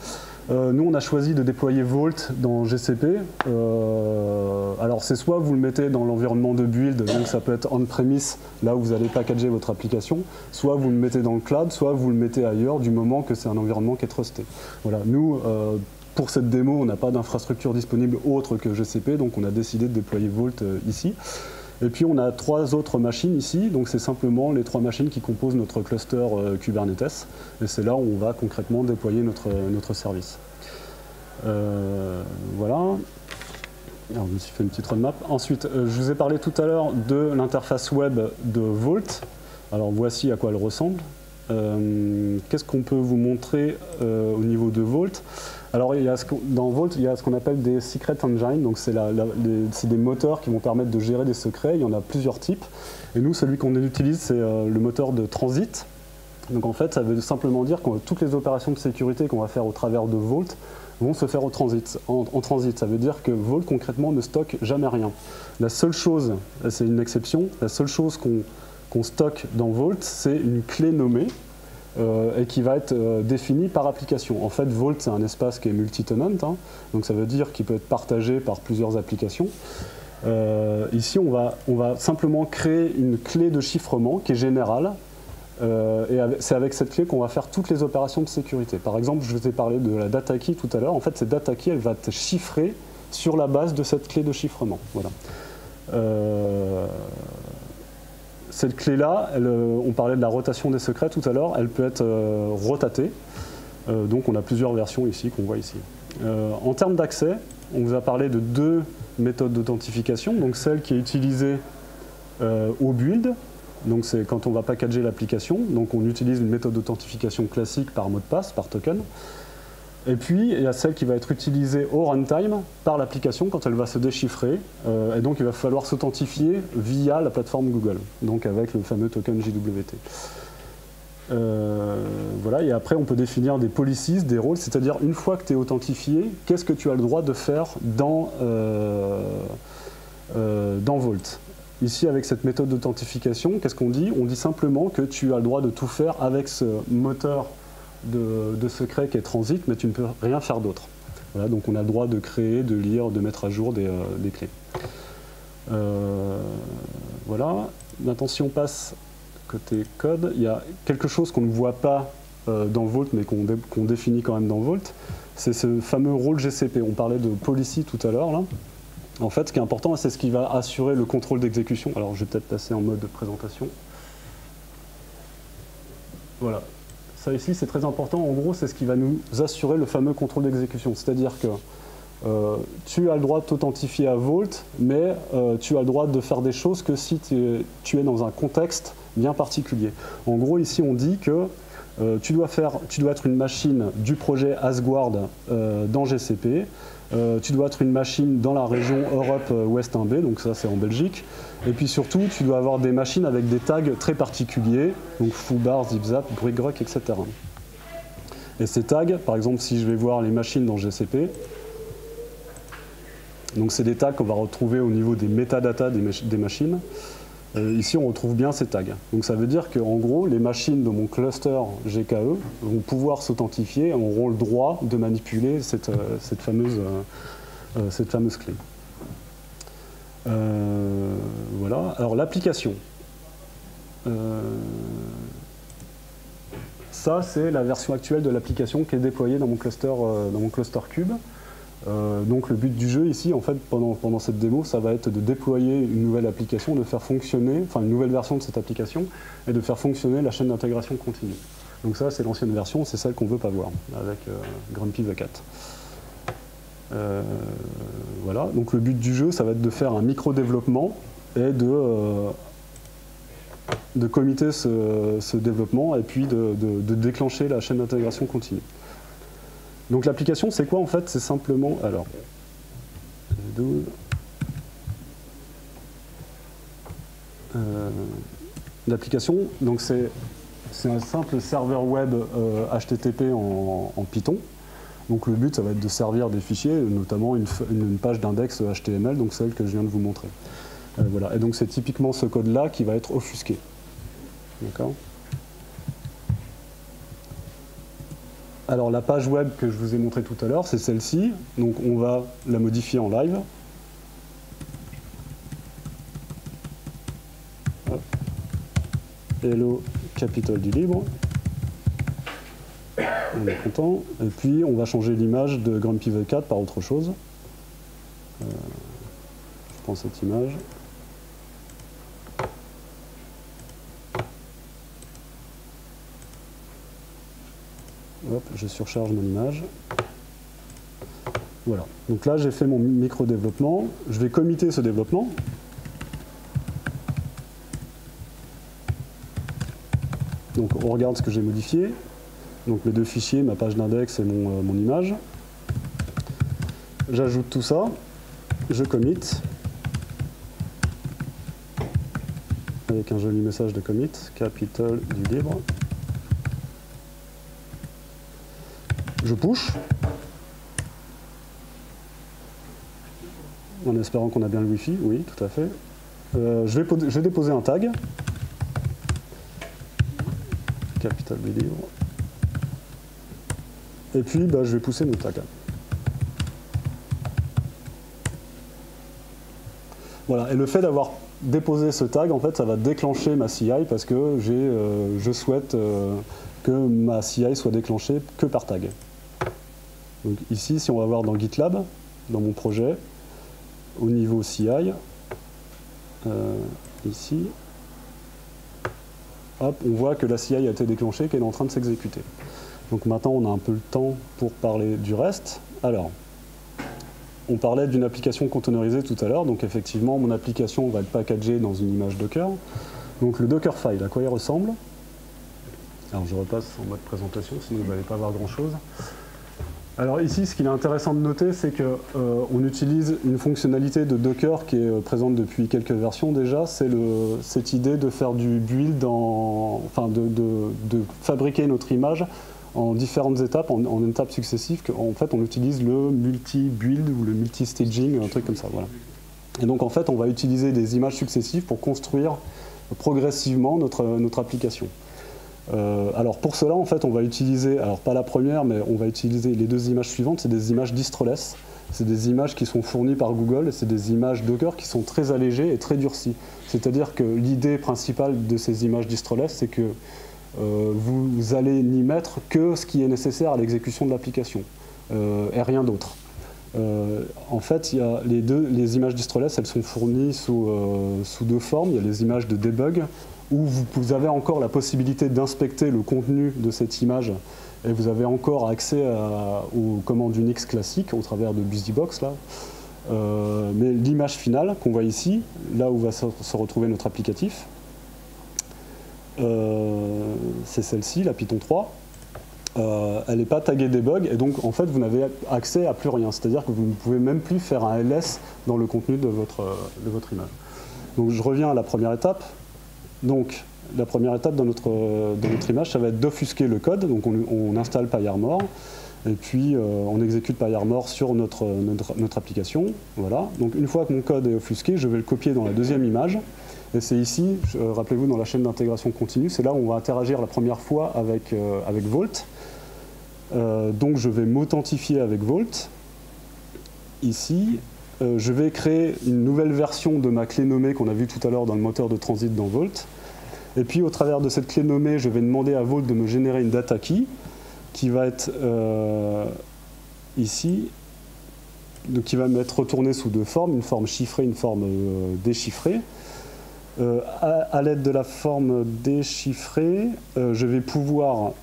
Euh, nous on a choisi de déployer Vault dans GCP. Alors c'est soit vous le mettez dans l'environnement de build, donc ça peut être on-premise, là où vous allez packager votre application, soit vous le mettez dans le cloud, soit vous le mettez ailleurs du moment que c'est un environnement qui est trusté. Voilà, nous, pour cette démo, on n'a pas d'infrastructure disponible autre que GCP, donc on a décidé de déployer Vault euh, ici. Et puis on a trois autres machines ici, donc c'est simplement les trois machines qui composent notre cluster euh, Kubernetes, et c'est là où on va concrètement déployer notre, notre service. Euh, voilà. Alors, je me suis fait une petite roadmap. Ensuite, euh, je vous ai parlé tout à l'heure de l'interface web de Vault. Alors voici à quoi elle ressemble. Euh, Qu'est-ce qu'on peut vous montrer euh, au niveau de Vault? Alors dans Vault, il y a ce qu'on appelle des secret engines. Donc c'est des moteurs qui vont permettre de gérer des secrets. Il y en a plusieurs types. Et nous, celui qu'on utilise, c'est euh, le moteur de transit. Donc en fait, ça veut simplement dire que toutes les opérations de sécurité qu'on va faire au travers de Vault vont se faire au transit, en, en transit. Ça veut dire que Vault concrètement ne stocke jamais rien. La seule chose, c'est une exception, la seule chose qu'on qu'on stocke dans Vault, c'est une clé nommée euh, et qui va être euh, définie par application. En fait, Vault, c'est un espace qui est multi-tenant, hein, donc ça veut dire qu'il peut être partagé par plusieurs applications. Euh, ici, on va, simplement créer une clé de chiffrement qui est générale. et c'est avec cette clé qu'on va faire toutes les opérations de sécurité. Par exemple, je vous ai parlé de la data key tout à l'heure. En fait, cette data key, elle va être chiffrée sur la base de cette clé de chiffrement. Voilà. Cette clé-là, euh, on parlait de la rotation des secrets tout à l'heure, elle peut être euh, rotatée. Euh, donc on a plusieurs versions ici qu'on voit ici. En termes d'accès, on vous a parlé de deux méthodes d'authentification. Donc celle qui est utilisée au build, donc c'est quand on va packager l'application. Donc on utilise une méthode d'authentification classique par mot de passe, par token. Et puis, il y a celle qui va être utilisée au runtime par l'application quand elle va se déchiffrer. Euh, et donc, il va falloir s'authentifier via la plateforme Google, donc avec le fameux token JWT. Euh, voilà, et après, on peut définir des policies, des rôles, c'est-à-dire une fois que tu es authentifié, qu'est-ce que tu as le droit de faire dans, euh, dans Vault? Ici, avec cette méthode d'authentification, qu'est-ce qu'on dit? On dit simplement que tu as le droit de tout faire avec ce moteur de, secret qui est Transit, mais tu ne peux rien faire d'autre. Donc on a le droit de créer, de lire, de mettre à jour des, euh, clés. Euh, voilà. Maintenant, si on passe côté code, il y a quelque chose qu'on ne voit pas euh, dans Vault, mais qu'on dé- qu'on définit quand même dans Vault. C'est ce fameux rôle GCP. On parlait de policy tout à l'heure. En fait, ce qui est important, c'est ce qui va assurer le contrôle d'exécution. Alors, je vais peut-être passer en mode de présentation. Voilà. Ça ici, c'est très important. En gros, c'est ce qui va nous assurer le fameux contrôle d'exécution. C'est-à-dire que euh, tu as le droit de t'authentifier à Vault, mais euh, tu as le droit de faire des choses que si tu es, dans un contexte bien particulier. En gros, ici, on dit que euh, tu, dois être une machine du projet Asgard euh, dans GCP. Euh, tu dois être une machine dans la région Europe euh, Ouest 1B, donc ça c'est en Belgique. Et puis surtout, tu dois avoir des machines avec des tags très particuliers, donc foobar, zipzap, brickrock, etc. Et ces tags, par exemple, si je vais voir les machines dans GCP, donc c'est des tags qu'on va retrouver au niveau des métadatas des machines. Euh, ici, on retrouve bien ces tags. Donc ça veut dire qu'en gros, les machines de mon cluster GKE vont pouvoir s'authentifier et auront le droit de manipuler cette, euh, fameuse, euh, cette fameuse clé. Voilà. Alors l'application. Ça, c'est la version actuelle de l'application qui est déployée dans mon cluster, dans mon cluster cube. Euh, donc le but du jeu ici, en fait, pendant, pendant cette démo, ça va être de déployer une nouvelle application, de faire fonctionner, enfin une nouvelle version de cette application, et de faire fonctionner la chaîne d'intégration continue. Donc ça, c'est l'ancienne version, c'est celle qu'on ne veut pas voir, avec euh, Grumpy the. Euh, voilà, donc le but du jeu, ça va être de faire un micro-développement et de, euh, de commiter ce, développement et puis de- de déclencher la chaîne d'intégration continue. Donc l'application, c'est quoi en fait? C'est simplement. Alors. F12. Euh, L'application, donc c'est un simple serveur web euh, HTTP en, en Python. Donc le but, ça va être de servir des fichiers, notamment une, une page d'index HTML, donc celle que je viens de vous montrer. Euh, voilà. Et donc c'est typiquement ce code-là qui va être offusqué. D'accord? Alors la page web que je vous ai montrée tout à l'heure, c'est celle-ci. Donc on va la modifier en live. Hello Capitole du libre. On est content. Et puis on va changer l'image de Grumpy the Cat par autre chose. Euh, je prends cette image. Je surcharge mon image. Voilà. Donc là, j'ai fait mon micro-développement. Je vais commiter ce développement. Donc on regarde ce que j'ai modifié. Donc les deux fichiers, ma page d'index et mon, euh, mon image. J'ajoute tout ça. Je commit. Avec un joli message de commit. Capital du libre. Je push. En espérant qu'on a bien le Wi-Fi, oui, tout à fait. Euh, je, vais déposer un tag. Capital livre. Et puis, bah, je vais pousser mon tag. Voilà, et le fait d'avoir déposé ce tag, en fait, ça va déclencher ma CI parce que euh, je souhaite euh, que ma CI soit déclenchée que par tag. Donc ici, si on va voir dans GitLab, dans mon projet, au niveau CI, euh, ici, hop, on voit que la CI a été déclenchée, qu'elle est en train de s'exécuter. Donc maintenant, on a un peu le temps pour parler du reste. Alors, on parlait d'une application containerisée tout à l'heure, donc effectivement, mon application va être packagée dans une image Docker. Donc le Dockerfile, à quoi il ressemble? Alors je repasse en mode présentation, sinon vous n'allez pas voir grand-chose. Alors ici, ce qu'il est intéressant de noter, c'est qu'on utilise une fonctionnalité de Docker qui est euh, présente depuis quelques versions déjà. C'est cette idée de faire du build, en, enfin de, fabriquer notre image en différentes étapes, en, étapes successives. En fait, on utilise le multi-build ou le multi-staging, un truc comme ça. Et donc en fait, on va utiliser des images successives pour construire progressivement notre, notre application. Euh, alors pour cela, en fait, on va utiliser, alors pas la première, mais on va utiliser les deux images suivantes, c'est des images distroless. C'est des images qui sont fournies par Google, c'est des images Docker qui sont très allégées et très durcies. C'est-à-dire que l'idée principale de ces images distroless, c'est que euh, vous allez n'y mettre que ce qui est nécessaire à l'exécution de l'application, euh, et rien d'autre. en fait, il y a les, deux, les images distroless, elles sont fournies sous, sous deux formes. Il y a les images de debug, où vous, avez encore la possibilité d'inspecter le contenu de cette image et vous avez encore accès aux commandes Unix classiques au travers de BusyBox. Là. Euh, mais l'image finale qu'on voit ici, là où va se, retrouver notre applicatif, euh, c'est celle-ci, la Python 3. Euh, elle n'est pas taguée debug et donc en fait vous n'avez accès à plus rien. C'est-à-dire que vous ne pouvez même plus faire un ls dans le contenu de votre, de votre image. Donc je reviens à la première étape. Donc, la première étape dans notre, notre image, ça va être d'offusquer le code. Donc, on, installe PyArmor et puis euh, on exécute PyArmor sur notre, notre, application. Voilà. Donc, une fois que mon code est offusqué, je vais le copier dans la deuxième image. Et c'est ici, rappelez-vous, dans la chaîne d'intégration continue, c'est là où on va interagir la première fois avec, euh, avec. Euh, donc, je vais m'authentifier avec Vault. Ici, euh, je vais créer une nouvelle version de ma clé nommée qu'on a vue tout à l'heure dans le moteur de transit dans Vault. Et puis au travers de cette clé nommée, je vais demander à Vault de me générer une data key qui va être euh, ici, donc qui va m'être retournée sous deux formes, une forme chiffrée, une forme euh, déchiffrée. à, l'aide de la forme déchiffrée, je vais pouvoir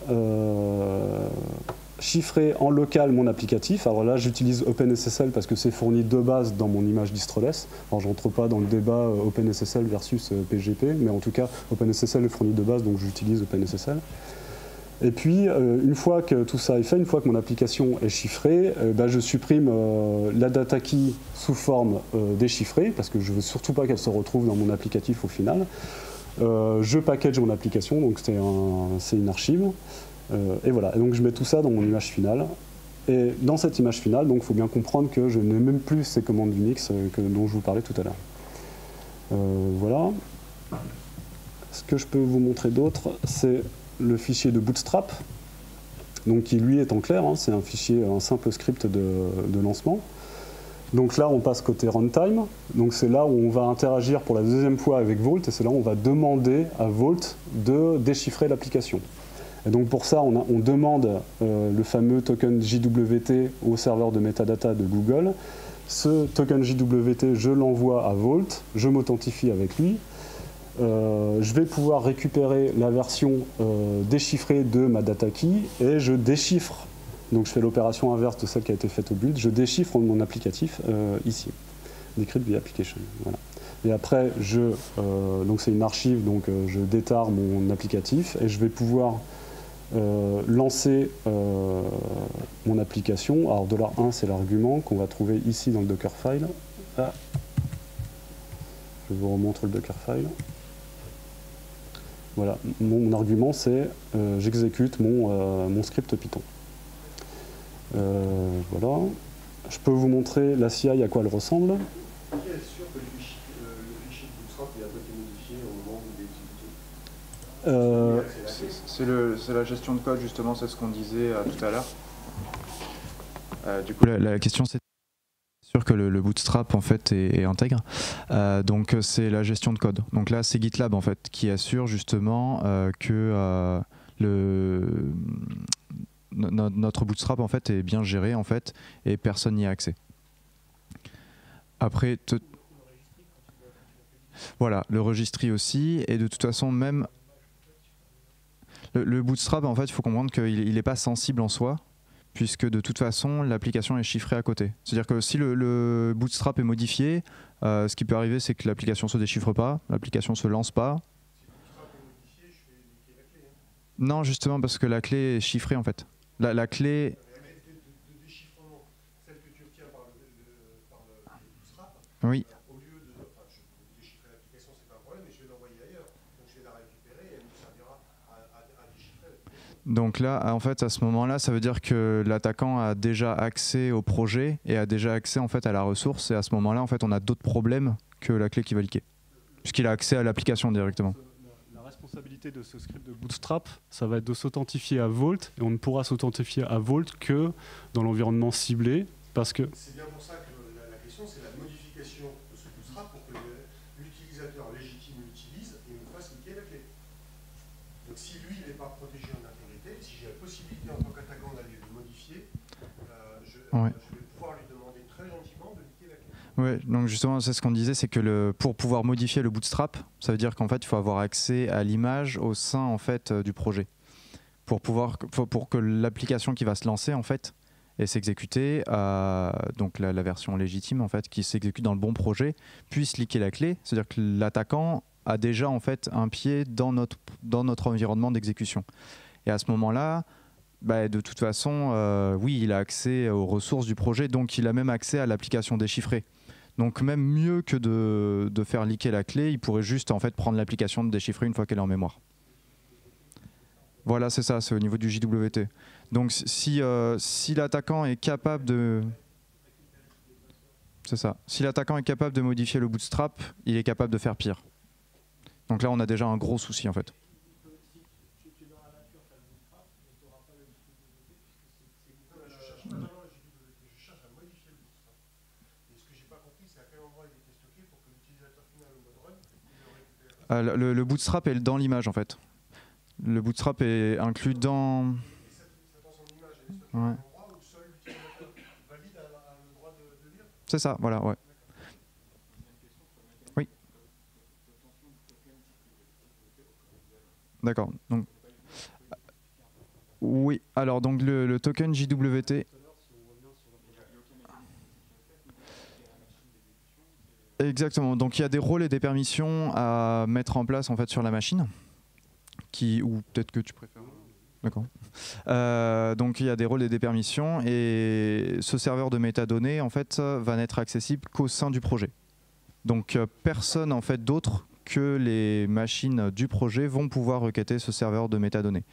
chiffrer en local mon applicatif. Alors là, j'utilise OpenSSL parce que c'est fourni de base dans mon image distroless. Alors, je rentre pas dans le débat euh, OpenSSL versus PGP, euh, mais en tout cas, OpenSSL est fourni de base, donc j'utilise OpenSSL. Et puis, euh, une fois que tout ça est fait, une fois que mon application est chiffrée, bah, je supprime la data key sous forme déchiffrée, parce que je ne veux surtout pas qu'elle se retrouve dans mon applicatif au final. je package mon application, donc c'est une archive. Euh, et voilà, et donc je mets tout ça dans mon image finale. Et dans cette image finale, il faut bien comprendre que je n'ai même plus ces commandes Unix euh, dont je vous parlais tout à l'heure. Euh, voilà. Ce que je peux vous montrer d'autre, c'est le fichier de Bootstrap, donc qui lui est en clair, hein, c'est un fichier, un simple script de, de, lancement. Donc là, on passe côté runtime, donc c'est là où on va interagir pour la deuxième fois avec Vault, et c'est là où on va demander à Vault de déchiffrer l'application. Et donc pour ça, on, demande euh, le fameux token JWT au serveur de metadata de Google. Ce token JWT, je l'envoie à Vault, je m'authentifie avec lui. Euh, je vais pouvoir récupérer la version euh, déchiffrée de ma data key et je déchiffre, donc je fais l'opération inverse de celle qui a été faite au build, je déchiffre mon applicatif ici, Decrypt via application. Voilà. Et après, je, donc c'est une archive, donc je détare mon applicatif et je vais pouvoir euh, lancer euh, mon application. Alors $1 c'est l'argument qu'on va trouver ici dans le Dockerfile. Ah. Je vous remontre le Dockerfile. Voilà, mon, argument c'est euh, j'exécute mon, mon, script Python. voilà. Je peux vous montrer la CI à quoi elle ressemble. Euh, c'est la gestion de code, justement, c'est ce qu'on disait euh, tout à l'heure. Euh, du coup, la, question, c'est sûr que le, bootstrap en fait est, intègre. donc c'est la gestion de code. Donc là c'est GitLab en fait qui assure justement que le, notre bootstrap en fait est bien géré en fait et personne n'y a accès. Après, voilà, le registry aussi et de toute façon même le, bootstrap, en fait, il faut comprendre qu'il n'est pas sensible en soi, puisque de toute façon, l'application est chiffrée à côté. C'est-à-dire que si le, bootstrap est modifié, euh, ce qui peut arriver, c'est que l'application se déchiffre pas, l'application se lance pas. Non, justement, parce que la clé est chiffrée en fait. La, clé. Oui. Donc là, en fait, à ce moment-là, ça veut dire que l'attaquant a déjà accès au projet et a déjà accès en fait à la ressource. Et à ce moment-là, en fait, on a d'autres problèmes que la clé qui va liquer, puisqu'il a accès à l'application directement. La responsabilité de ce script de Bootstrap, ça va être de s'authentifier à Vault, et on ne pourra s'authentifier à Vault que dans l'environnement ciblé, parce que C'est bien pour ça que la, la question, c'est la modification de ce bootstrap pour que le- l'utilisateur légitime l'utilise et me fasse cliquer la clé. Donc si lui, il n'est pas protégé en intégrité, si j'ai la possibilité en tant qu'attaquant d'aller le modifier, euh, je, Ouais. je vais pouvoir lui demander très gentiment de cliquer la Ouais, donc justement, c'est ce qu'on disait, c'est que le, pour pouvoir modifier le bootstrap, ça veut dire qu'en fait, il faut avoir accès à l'image au sein en fait euh, du projet, pour pouvoir, pour, pour que l'application qui va se lancer en fait et s'exécuter, euh, donc la, la version légitime en fait qui s'exécute dans le bon projet, puisse liquer la clé. C'est-à-dire que l'attaquant a déjà en fait un pied dans notre dans notre environnement d'exécution. Et à ce moment-là, bah, de toute façon, euh, oui, il a accès aux ressources du projet, donc il a même accès à l'application déchiffrée. Donc même mieux que de, de faire liquer la clé, il pourrait juste en fait prendre l'application de déchiffrer une fois qu'elle est en mémoire. Voilà, c'est ça, c'est au niveau du JWT. Donc si, euh, si l'attaquant est capable de... C'est ça. Si l'attaquant est capable de modifier le bootstrap, il est capable de faire pire. Donc là, on a déjà un gros souci en fait. Non, mais je cherche pas vraiment le JWT, je cherche à modifier le bootstrap. Et ce que j'ai pas compris, c'est à quel endroit il était stocké pour que l'utilisateur final au mode run, il le récupère. Le, le bootstrap est dans l'image en fait. Le bootstrap est inclus dans... Et cette, cette ensemble d'image, elle est stockée Ouais. à un endroit où seul l'utilisateur valide a, a le droit de, de lire C'est ça, voilà, ouais. Oui. D'accord. Donc, oui. Alors donc le, le token JWT. Exactement. Donc il y a des rôles et des permissions à mettre en place en fait sur la machine, qui ou peut-être que tu préfères. D'accord. Euh, donc il y a des rôles et des permissions et ce serveur de métadonnées en fait va n'être accessible qu'au sein du projet. Donc euh, personne en fait d'autre que les machines du projet vont pouvoir requêter ce serveur de métadonnées.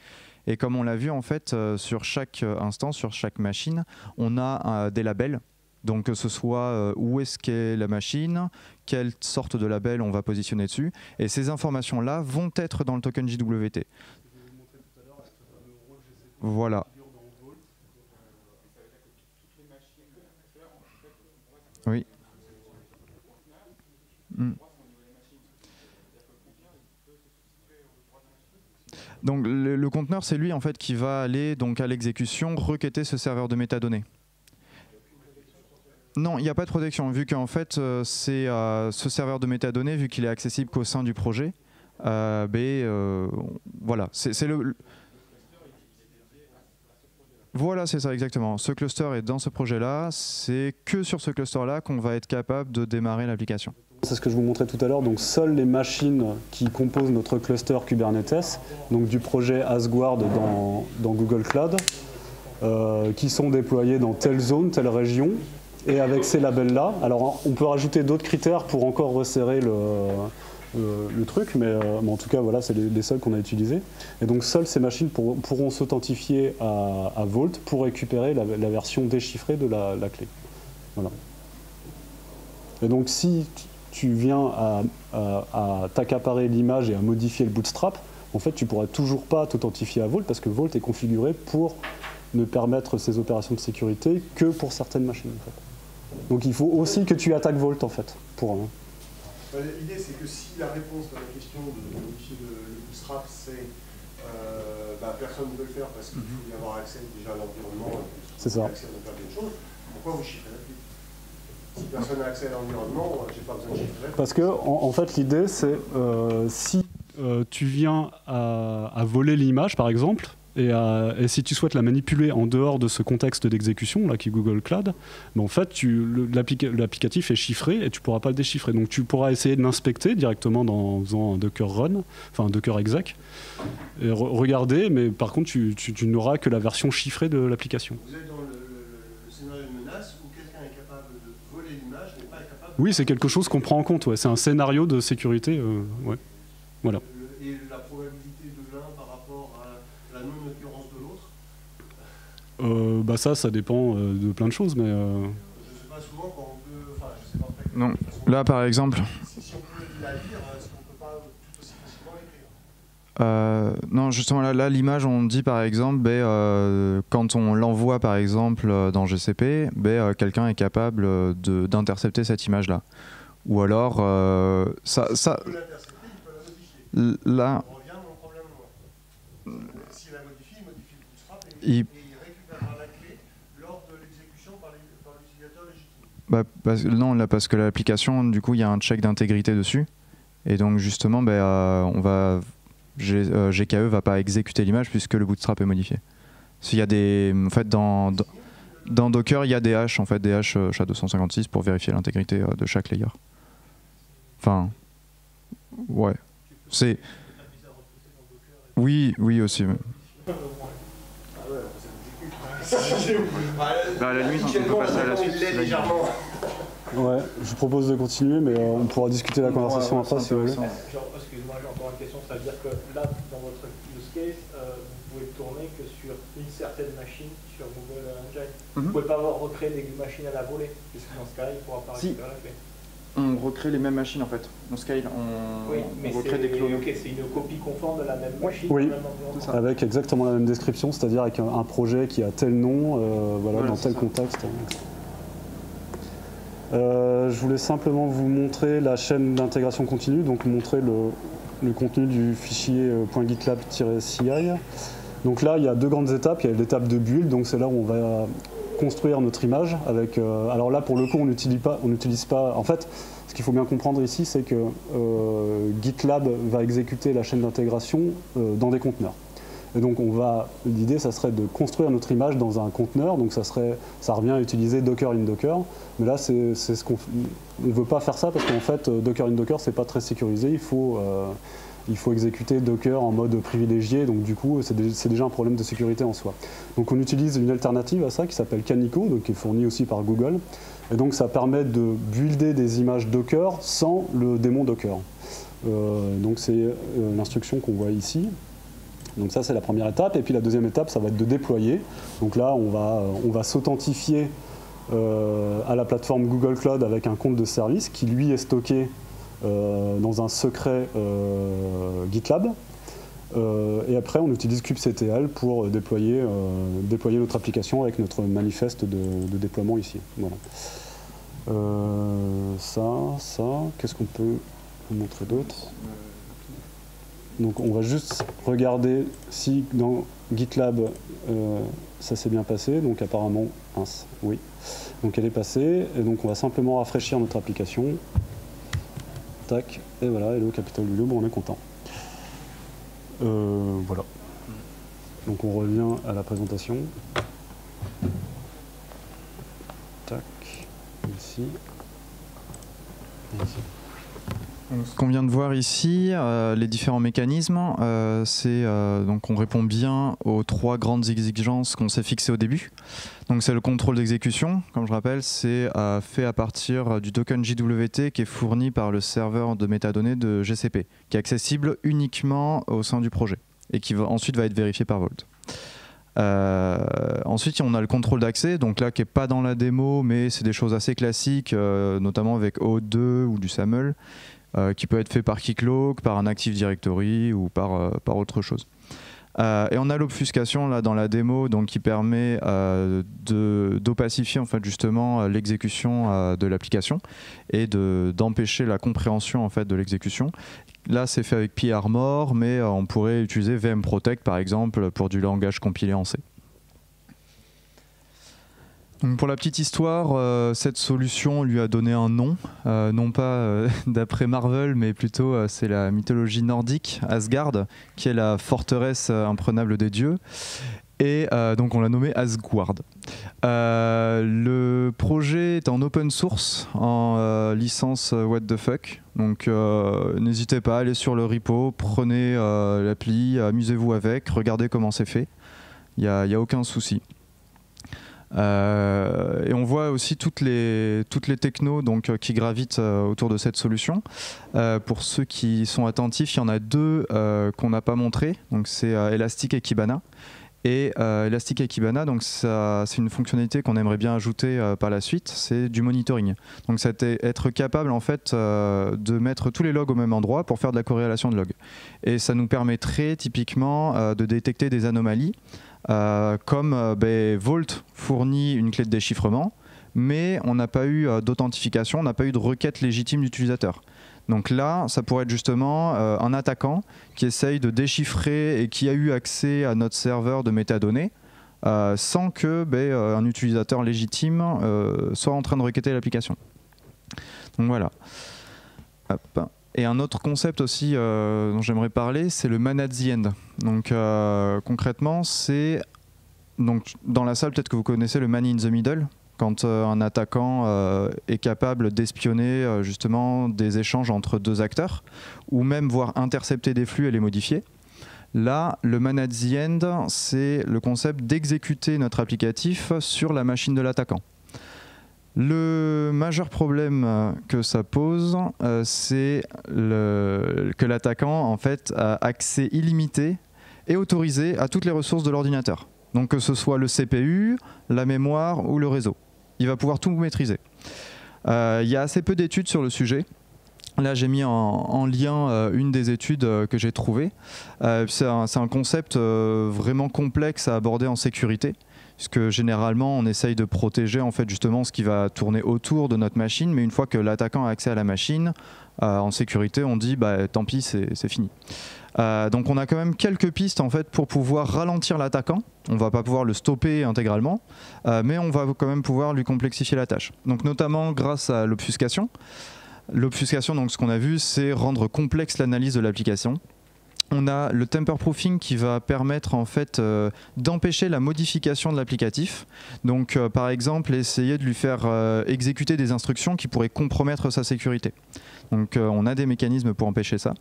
Et comme on l'a vu en fait euh, sur chaque instance, sur chaque machine, on a des labels. Donc que ce soit euh, où est-ce qu'est la machine, quelle sorte de label on va positionner dessus, et ces informations-là vont être dans le token JWT. Voilà. Oui. Hmm. Donc le, le conteneur, c'est lui en fait qui va aller donc à l'exécution requêter ce serveur de métadonnées. Non, il n'y a pas de protection vu qu'en fait euh, c'est euh, ce serveur de métadonnées vu qu'il est accessible qu'au sein du projet. euh, voilà, c'est Voilà, c'est ça exactement. Ce cluster est dans ce projet-là. C'est que sur ce cluster-là qu'on va être capable de démarrer l'application. C'est ce que je vous montrais tout à l'heure. Donc, seules les machines qui composent notre cluster Kubernetes, donc du projet Asgard dans, Google Cloud, qui sont déployées dans telle zone, telle région, et avec ces labels-là. Alors, on peut rajouter d'autres critères pour encore resserrer le, truc, mais, euh, mais en tout cas, voilà, c'est les, seuls qu'on a utilisés. Et donc, seules ces machines pour- pourront s'authentifier à, Vault pour récupérer la, version déchiffrée de la, clé. Voilà. Et donc, si tu viens à t'accaparer l'image et à modifier le bootstrap, en fait, tu pourras toujours pas t'authentifier à Vault parce que Vault est configuré pour ne permettre ces opérations de sécurité que pour certaines machines. en fait. Donc, il faut aussi que tu attaques Vault, en fait, pour un- L'idée, c'est que si la réponse à la question de modifier le, bootstrap, c'est euh, bah, personne ne peut le faire parce qu'il faut y avoir accès déjà à l'environnement, et C'est ça. accès à plein de choses, pourquoi vous chiffrez la Si personne n'a accès à l'environnement, euh, j'ai pas besoin de chiffrer. Parce que, en, en fait, l'idée, c'est euh, si euh, tu viens à, à voler l'image, par exemple, et, à- et si tu souhaites la manipuler en dehors de ce contexte d'exécution, là, qui est Google Cloud, ben, en fait, l'applicatif est chiffré et tu pourras pas le déchiffrer. Donc, tu pourras essayer de l'inspecter directement dans, en faisant un Docker run, enfin un Docker exec, et re- regarder, mais par contre, tu, tu- tu n'auras que la version chiffrée de l'application. Vous êtes dans le, le- le scénario de menace où quelqu'un est capable de voler l'image, mais pas capable Oui, c'est quelque chose qu'on prend en compte. Ouais. C'est un scénario de sécurité. euh, ouais. Le- et la probabilité de l'un par rapport à la non-occurrence de Euh, bah ça, ça dépend euh, de plein de choses, mais euh, Je ne sais pas souvent quand on peut. Enfin, je sais pas après. Non. Là, par exemple, Si, si on peut la lire, est-ce qu'on peut pas tout aussi facilement l'écrire Euh, non, justement, là, là l'image, on dit par exemple, ben, euh, quand on l'envoie par exemple dans GCP, ben, euh, quelqu'un est capable de- d'intercepter cette image-là. Ou alors, euh, ça, ça, Il peut bah, non, là, parce que l'application, du coup, il y a un check d'intégrité dessus. Et donc, justement, euh, on va, G- euh, GKE va pas exécuter l'image puisque le bootstrap est modifié. S'il y a des, en fait, dans, Docker, il y a des hashes, en fait, des hashes euh, SHA-256 pour vérifier l'intégrité euh, de chaque layer. Enfin, ouais. Oui, oui aussi. Bah, à la limite, on peut passer à la suite, légèrement. ouais, je propose de continuer, mais euh, on pourra discuter la conversation après si vous voulez. Excuse-moi, j'ai encore une question. Ça veut dire que là, dans votre use case, euh, vous pouvez tourner que sur une certaine machine sur Google Engine. Vous Mhm. ne pouvez pas avoir- recréer des machines à la volée, puisque dans ce cas-là, il ne pourra pas Si. récupérer la clé. On recrée les mêmes machines en fait. On scale, on, Oui, mais on recrée des clones. ok, c'est une copie conforme de la même machine. Oui. Avec exactement la même description, c'est-à-dire avec un, un projet qui a tel nom, euh, voilà, Voilà, dans tel ça. contexte. Euh, je voulais simplement vous montrer la chaîne d'intégration continue, donc montrer le, le contenu du fichier euh, .gitlab-ci. Donc là, il y a deux grandes étapes. Il y a l'étape de build, donc c'est là où on va construire notre image. Avec, euh, alors là, pour le coup, on n'utilise pas, on n'utilise pas. En fait, ce qu'il faut bien comprendre ici, c'est que euh, GitLab va exécuter la chaîne d'intégration euh, dans des conteneurs. Et donc, on va. L'idée, ça serait de construire notre image dans un conteneur. Donc, ça serait, ça revient à utiliser Docker in Docker. Mais là, c'est ce qu'on. On ne veut pas faire ça parce qu'en fait, Docker in Docker, c'est pas très sécurisé. Il faut. Il faut exécuter Docker en mode privilégié, donc du coup c'est dé- c'est déjà un problème de sécurité en soi. Donc on utilise une alternative à ça qui s'appelle Canico, donc qui est fournie aussi par Google, et donc ça permet de builder des images Docker sans le démon Docker. Euh, donc c'est euh, l'instruction qu'on voit ici. Donc ça c'est la première étape, et puis la deuxième étape ça va être de déployer. Donc là on va, s'authentifier euh, à la plateforme Google Cloud avec un compte de service qui lui est stocké dans un secret euh, GitLab. Euh, et après, on utilise kubectl pour déployer, euh, déployer notre application avec notre manifeste de, déploiement ici. Voilà. Euh, ça, ça, qu'est-ce qu'on peut montrer d'autre? Donc, on va juste regarder si dans GitLab euh, ça s'est bien passé. Donc, apparemment, mince, oui. Donc, elle est passée. Et donc, on va simplement rafraîchir notre application. Tac, et voilà, hello Capital du Louvre, on est content. Euh, voilà. Donc on revient à la présentation. Tac, ici. Ici. Ce qu'on vient de voir ici, euh, les différents mécanismes, euh, c'est euh, donc on répond bien aux trois grandes exigences qu'on s'est fixées au début. Donc c'est le contrôle d'exécution, comme je rappelle, c'est fait à partir du token JWT qui est fourni par le serveur de métadonnées de GCP, qui est accessible uniquement au sein du projet et qui ensuite va être vérifié par Vault. Ensuite, on a le contrôle d'accès, donc là qui n'est pas dans la démo, mais c'est des choses assez classiques, notamment avec O2 ou du SAML qui peut être fait par Keycloak, par un Active Directory ou par, euh, par autre chose. Euh, et on a l'obfuscation là dans la démo, donc qui permet euh, d'opacifier en fait justement euh, l'exécution euh, de l'application et de- d'empêcher la compréhension en fait de l'exécution. Là, c'est fait avec PArmor, mais euh, on pourrait utiliser VM Protect par exemple pour du langage compilé en C. Pour la petite histoire, euh, cette solution lui a donné un nom, euh, non pas euh, d'après Marvel, mais plutôt c'est la mythologie nordique, Asgard, qui est la forteresse imprenable des dieux. Et donc on l'a nommé Asgard. Le projet est en open source, en licence what the fuck. Donc n'hésitez pas à aller sur le repo, prenez l'appli, amusez-vous avec, regardez comment c'est fait. Il n'y a aucun souci. Euh, et on voit aussi toutes les, toutes les technos donc, euh, qui gravitent euh, autour de cette solution. Pour ceux qui sont attentifs, il y en a deux qu'on n'a pas montré. Donc c'est Elastic et Kibana. Et Elastic Kibana, donc c'est une fonctionnalité qu'on aimerait bien ajouter par la suite, c'est du monitoring. Donc c'est être capable en fait de mettre tous les logs au même endroit pour faire de la corrélation de logs. Et ça nous permettrait typiquement de détecter des anomalies. Comme ben, Vault fournit une clé de déchiffrement, mais on n'a pas eu d'authentification, on n'a pas eu de requête légitime d'utilisateur. Donc là, ça pourrait être justement euh, un attaquant qui essaye de déchiffrer et qui a eu accès à notre serveur de métadonnées euh, sans que ben, euh, un utilisateur légitime soit en train de requêter l'application. Donc voilà. Et un autre concept aussi dont j'aimerais parler, c'est le man at the end. Donc concrètement, c'est donc dans la salle peut-être que vous connaissez le man in the middle quand euh, un attaquant euh, est capable d'espionner euh, justement des échanges entre deux acteurs, ou même voir intercepter des flux et les modifier. Là, le man at the end, c'est le concept d'exécuter notre applicatif sur la machine de l'attaquant. Le majeur problème que ça pose, c'est que l'attaquant en fait a accès illimité et autorisé à toutes les ressources de l'ordinateur. Donc que ce soit le CPU, la mémoire ou le réseau il va pouvoir tout maîtriser. Euh, il y a assez peu d'études sur le sujet. Là, j'ai mis en, lien euh, une des études euh, que j'ai trouvées. c'est un, concept vraiment complexe à aborder en sécurité, puisque généralement, on essaye de protéger en fait justement ce qui va tourner autour de notre machine, mais une fois que l'attaquant a accès à la machine, en sécurité, on dit bah, tant pis, c'est fini. Euh, donc on a quand même quelques pistes en fait pour pouvoir ralentir l'attaquant. On va pas pouvoir le stopper intégralement, euh, mais on va quand même pouvoir lui complexifier la tâche. Donc notamment grâce à l'obfuscation. L'obfuscation, donc ce qu'on a vu, c'est rendre complexe l'analyse de l'application. On a le temper proofing qui va permettre en fait euh, d'empêcher la modification de l'applicatif. Donc par exemple essayer de lui faire exécuter des instructions qui pourraient compromettre sa sécurité. Donc euh, on a des mécanismes pour empêcher ça.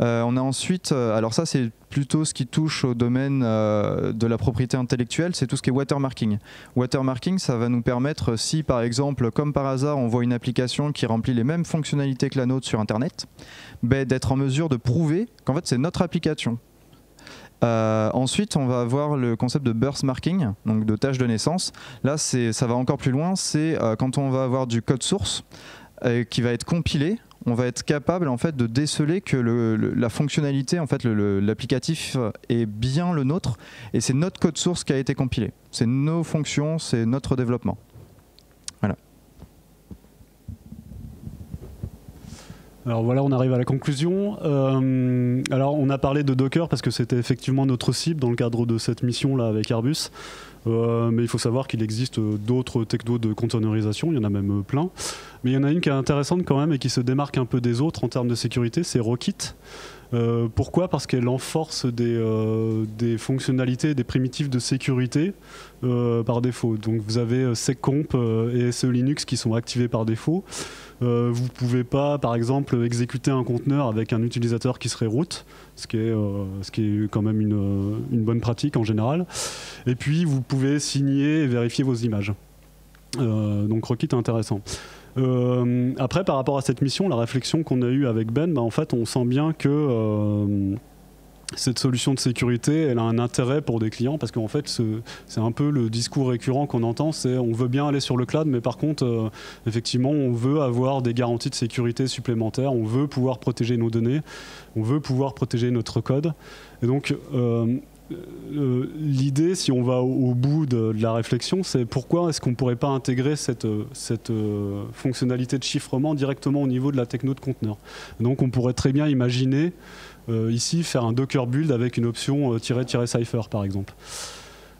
Euh, on a ensuite, euh, alors ça c'est plutôt ce qui touche au domaine de la propriété intellectuelle, c'est tout ce qui est watermarking. Watermarking, ça va nous permettre, si par exemple, comme par hasard, on voit une application qui remplit les mêmes fonctionnalités que la nôtre sur Internet, ben, d'être en mesure de prouver qu'en fait c'est notre application. ensuite, on va avoir le concept de birth marking, donc de tâche de naissance. Là, ça va encore plus loin. C'est quand on va avoir du code source qui va être compilé on va être capable en fait de déceler que la fonctionnalité, en fait, l'applicatif est bien le nôtre et c'est notre code source qui a été compilé. C'est nos fonctions, c'est notre développement. Voilà. Alors voilà, on arrive à la conclusion. Euh, alors on a parlé de Docker parce que c'était effectivement notre cible dans le cadre de cette mission là avec Airbus. Euh, mais il faut savoir qu'il existe d'autres technos de containerisation, il y en a même plein. Mais il y en a une qui est intéressante quand même et qui se démarque un peu des autres en termes de sécurité, c'est Rockit. Euh, pourquoi? Parce qu'elle enforce des, euh, des, fonctionnalités, des primitives de sécurité par défaut. Donc vous avez seccomp et SE Linux qui sont activés par défaut. Euh, vous pouvez pas, par exemple, exécuter un conteneur avec un utilisateur qui serait root, ce qui est, euh, ce qui est quand même une, une, bonne pratique en général. Et puis, vous pouvez signer et vérifier vos images. Euh, donc, Rockit est intéressant. après, par rapport à cette mission, la réflexion qu'on a eue avec Ben, bah, en fait, on sent bien que cette solution de sécurité, elle a un intérêt pour des clients parce qu'en fait, c'est un peu le discours récurrent qu'on entend, c'est on veut bien aller sur le cloud, mais par contre, euh, effectivement, on veut avoir des garanties de sécurité supplémentaires, on veut pouvoir protéger nos données, on veut pouvoir protéger notre code. Et donc, euh, euh, l'idée, si on va au, bout de, la réflexion, c'est pourquoi est-ce qu'on ne pourrait pas intégrer cette, fonctionnalité de chiffrement directement au niveau de la techno de conteneur? Donc, on pourrait très bien imaginer ici, faire un Docker build avec une option euh, cipher par exemple.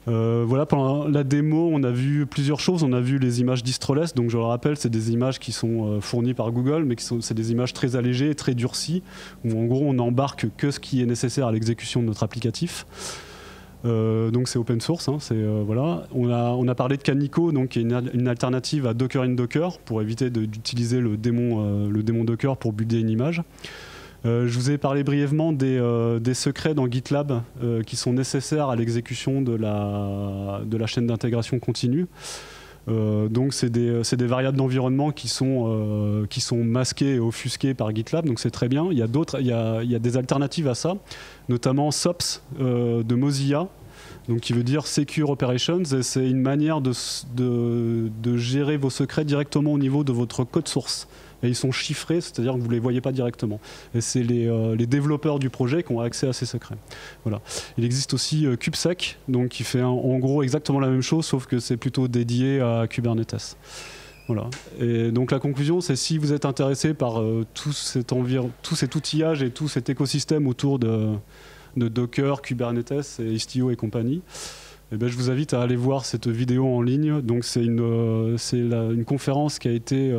Euh, voilà, pendant la démo, on a vu plusieurs choses. On a vu les images distroless, donc je le rappelle, c'est des images qui sont fournies par Google, mais qui sont, c'est des images très allégées très durcies, où en gros on n'embarque que ce qui est nécessaire à l'exécution de notre applicatif. donc c'est open source. Hein, voilà. on, a, on a parlé de Canico, donc qui est une, alternative à Docker in Docker pour éviter d'utiliser le démon, le démon Docker pour builder une image. Euh, je vous ai parlé brièvement des, euh, secrets dans GitLab euh, qui sont nécessaires à l'exécution de la, chaîne d'intégration continue. donc c'est des, variables d'environnement qui, sont masquées et offusquées par GitLab, donc c'est très bien. Il y, a il, y a, des alternatives à ça, notamment SOPS de Mozilla, donc qui veut dire Secure Operations, et c'est une manière de, gérer vos secrets directement au niveau de votre code source. Et ils sont chiffrés, c'est-à-dire que vous ne les voyez pas directement. Et c'est les, euh, les, développeurs du projet qui ont accès à ces secrets. Voilà. Il existe aussi euh, KubeSec, donc qui fait en gros exactement la même chose, sauf que c'est plutôt dédié à Kubernetes. Voilà. Et donc la conclusion, c'est si vous êtes intéressé par euh, tout, cet outillage et tout cet écosystème autour de, Docker, Kubernetes et Istio et compagnie, eh ben, je vous invite à aller voir cette vidéo en ligne. Donc c'est une, conférence qui a été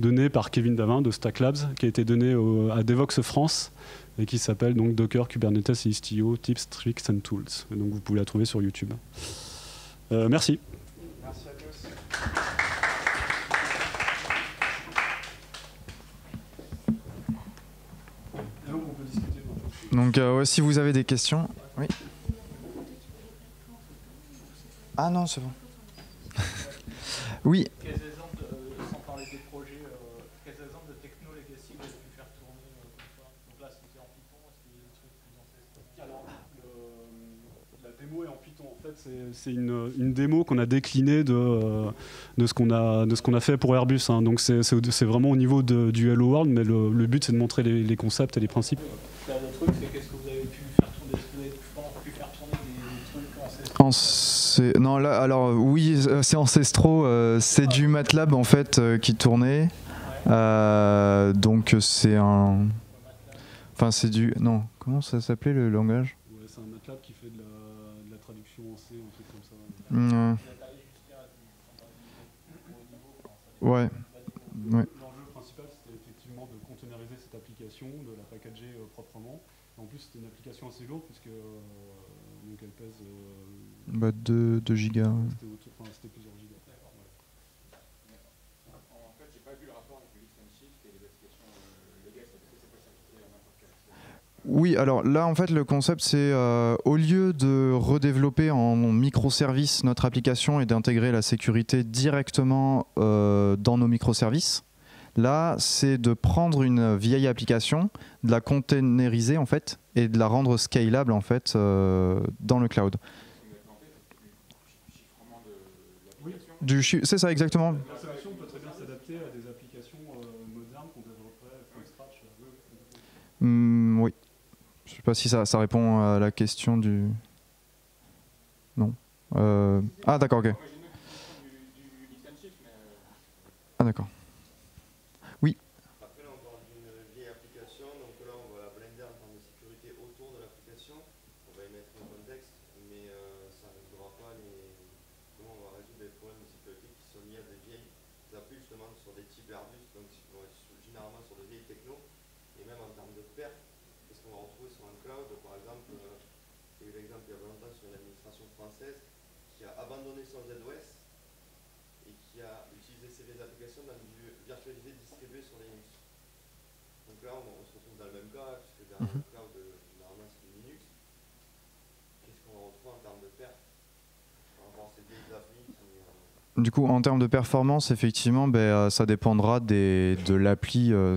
donnée par Kevin Davin de Stack Labs, qui a été donnée au, à Devox France et qui s'appelle donc Docker, Kubernetes et Istio, Tips, Tricks and Tools. Et donc vous pouvez la trouver sur YouTube. Euh, merci. Merci à tous. Donc euh, si vous avez des questions, oui. Ah non, c'est bon. oui. Quels exemples, de, sans parler des projets, euh, quels exemples de techno legacy vous avez pu faire tourner euh, comme ça Donc là, c'était en Python, est-ce qu'il y a des trucs plus ancestraux Alors, le, la démo est en Python. En fait, c'est une, une, démo qu'on a déclinée de, de ce qu'on a, fait pour Airbus. Hein. Donc c'est vraiment au niveau de, du Hello World, mais le, le but, c'est de montrer les, les, concepts et les principes. Le truc, c'est qu'est-ce que vous avez pu faire tourner Est-ce que vous avez pu faire tourner des, des trucs ancestraux Non, là, alors oui, c'est ancestraux. Euh, c'est du MATLAB en fait euh, qui tournait. Ouais. Euh, donc c'est un. Enfin, c'est du. Non, comment ça s'appelait le langage? Ouais, C'est un MATLAB qui fait de la, comme ça. Mmh. Ouais. ouais. L'enjeu principal, c'était effectivement de containeriser cette application, de la packager euh, proprement. En plus, c'était une application assez lourde, puisque euh, donc elle pèse. Euh, bah, 2, 2 gigas. C'était enfin, plusieurs gigas. En fait, j'ai pas vu le rapport avec le lift and shift et les applications legacy, parce que c'est pas certifié à n'importe quel. Oui, alors là, en fait, le concept, c'est euh, au lieu de redévelopper en microservices notre application et d'intégrer la sécurité directement euh, dans nos microservices, là, c'est de prendre une vieille application, de la containeriser, en fait, et de la rendre scalable, en fait, euh, dans le cloud. Du c'est ça, exactement. La solution peut très bien s'adapter à des applications modernes qu'on développerait from scratch. Mm, oui. Je ne sais pas si ça, répond à la question du. Non. Euh... Ah, d'accord, ok. Ah, d'accord. Oui. Après, là, on parle d'une vieille application. Donc là, on va la blender en termes de sécurité autour de l'application. On va y mettre un contexte, mais euh, ça ne résoudra pas les. Comment on va résoudre les problèmes de sécurité qui sont liés à des vieilles applis, justement, sur des types Airbus, donc généralement sur des vieilles techno. Et même en termes de perte, qu'est-ce qu'on va retrouver sur un cloud Par exemple, euh, il y a eu l'exemple il y a longtemps sur une administration française qui a abandonné son ZOS et qui a utilisé ces vieilles applications dans du virtualisé distribué sur Linux. Donc là, on, on, se retrouve dans le même cas, puisque derrière Mhm. le cloud, euh, généralement, c'est du Linux. Qu'est-ce qu'on va retrouver en termes de perte par rapport à ces vieilles applis Du coup, en termes de performance, effectivement, ben, euh, ça dépendra des, de l'appli, euh,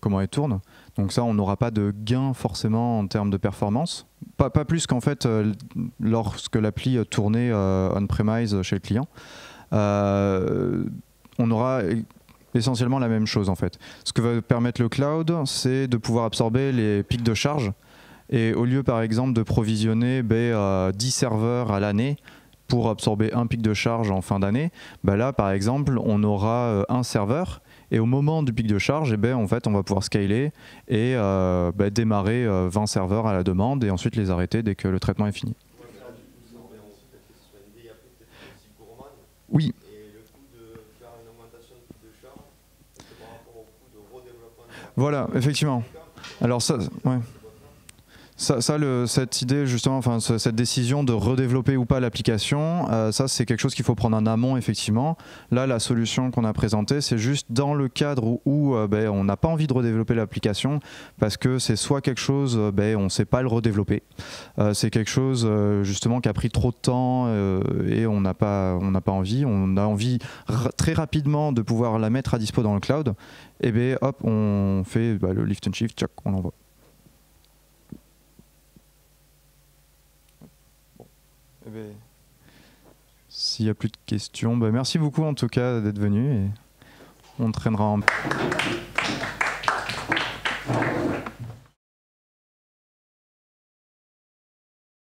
comment elle tourne. Donc ça, on n'aura pas de gain forcément en termes de performance. Pas, pas plus qu'en fait euh, lorsque l'appli tournait euh, on-premise chez le client. On aura essentiellement la même chose en fait. Ce que va permettre le cloud, c'est de pouvoir absorber les pics de charge. Et au lieu par exemple de provisionner ben, euh, 10 serveurs à l'année, pour absorber un pic de charge en fin d'année, bah là par exemple on aura euh, un serveur et au moment du pic de charge, eh ben, en fait, on va pouvoir scaler et euh, bah, démarrer euh, 20 serveurs à la demande et ensuite les arrêter dès que le traitement est fini. on va faire du coup, ça revient aussi peut-être que ce soit une vieille appli peut-être aussi gourmande. Oui. Et le coût de faire une augmentation de pic de charge, est-ce que par rapport au coût de redéveloppement de Voilà, effectivement. Alors ça, cette idée justement, enfin ce- cette décision de redévelopper ou pas l'application, euh, ça c'est quelque chose qu'il faut prendre en amont effectivement. Là, la solution qu'on a présentée, c'est juste dans le cadre où, euh, ben, on n'a pas envie de redévelopper l'application parce que c'est soit quelque chose, euh, ben, on ne sait pas le redévelopper, c'est quelque chose justement qui a pris trop de temps et on n'a pas, on n'a pas envie. On a envie très rapidement de pouvoir la mettre à dispo dans le cloud. Et bien hop, on fait bah, le lift and shift, tchac, on l'envoie. Bon. Eh ben, S'il n'y a plus de questions, bah, merci beaucoup en tout cas d'être venu et on traînera en...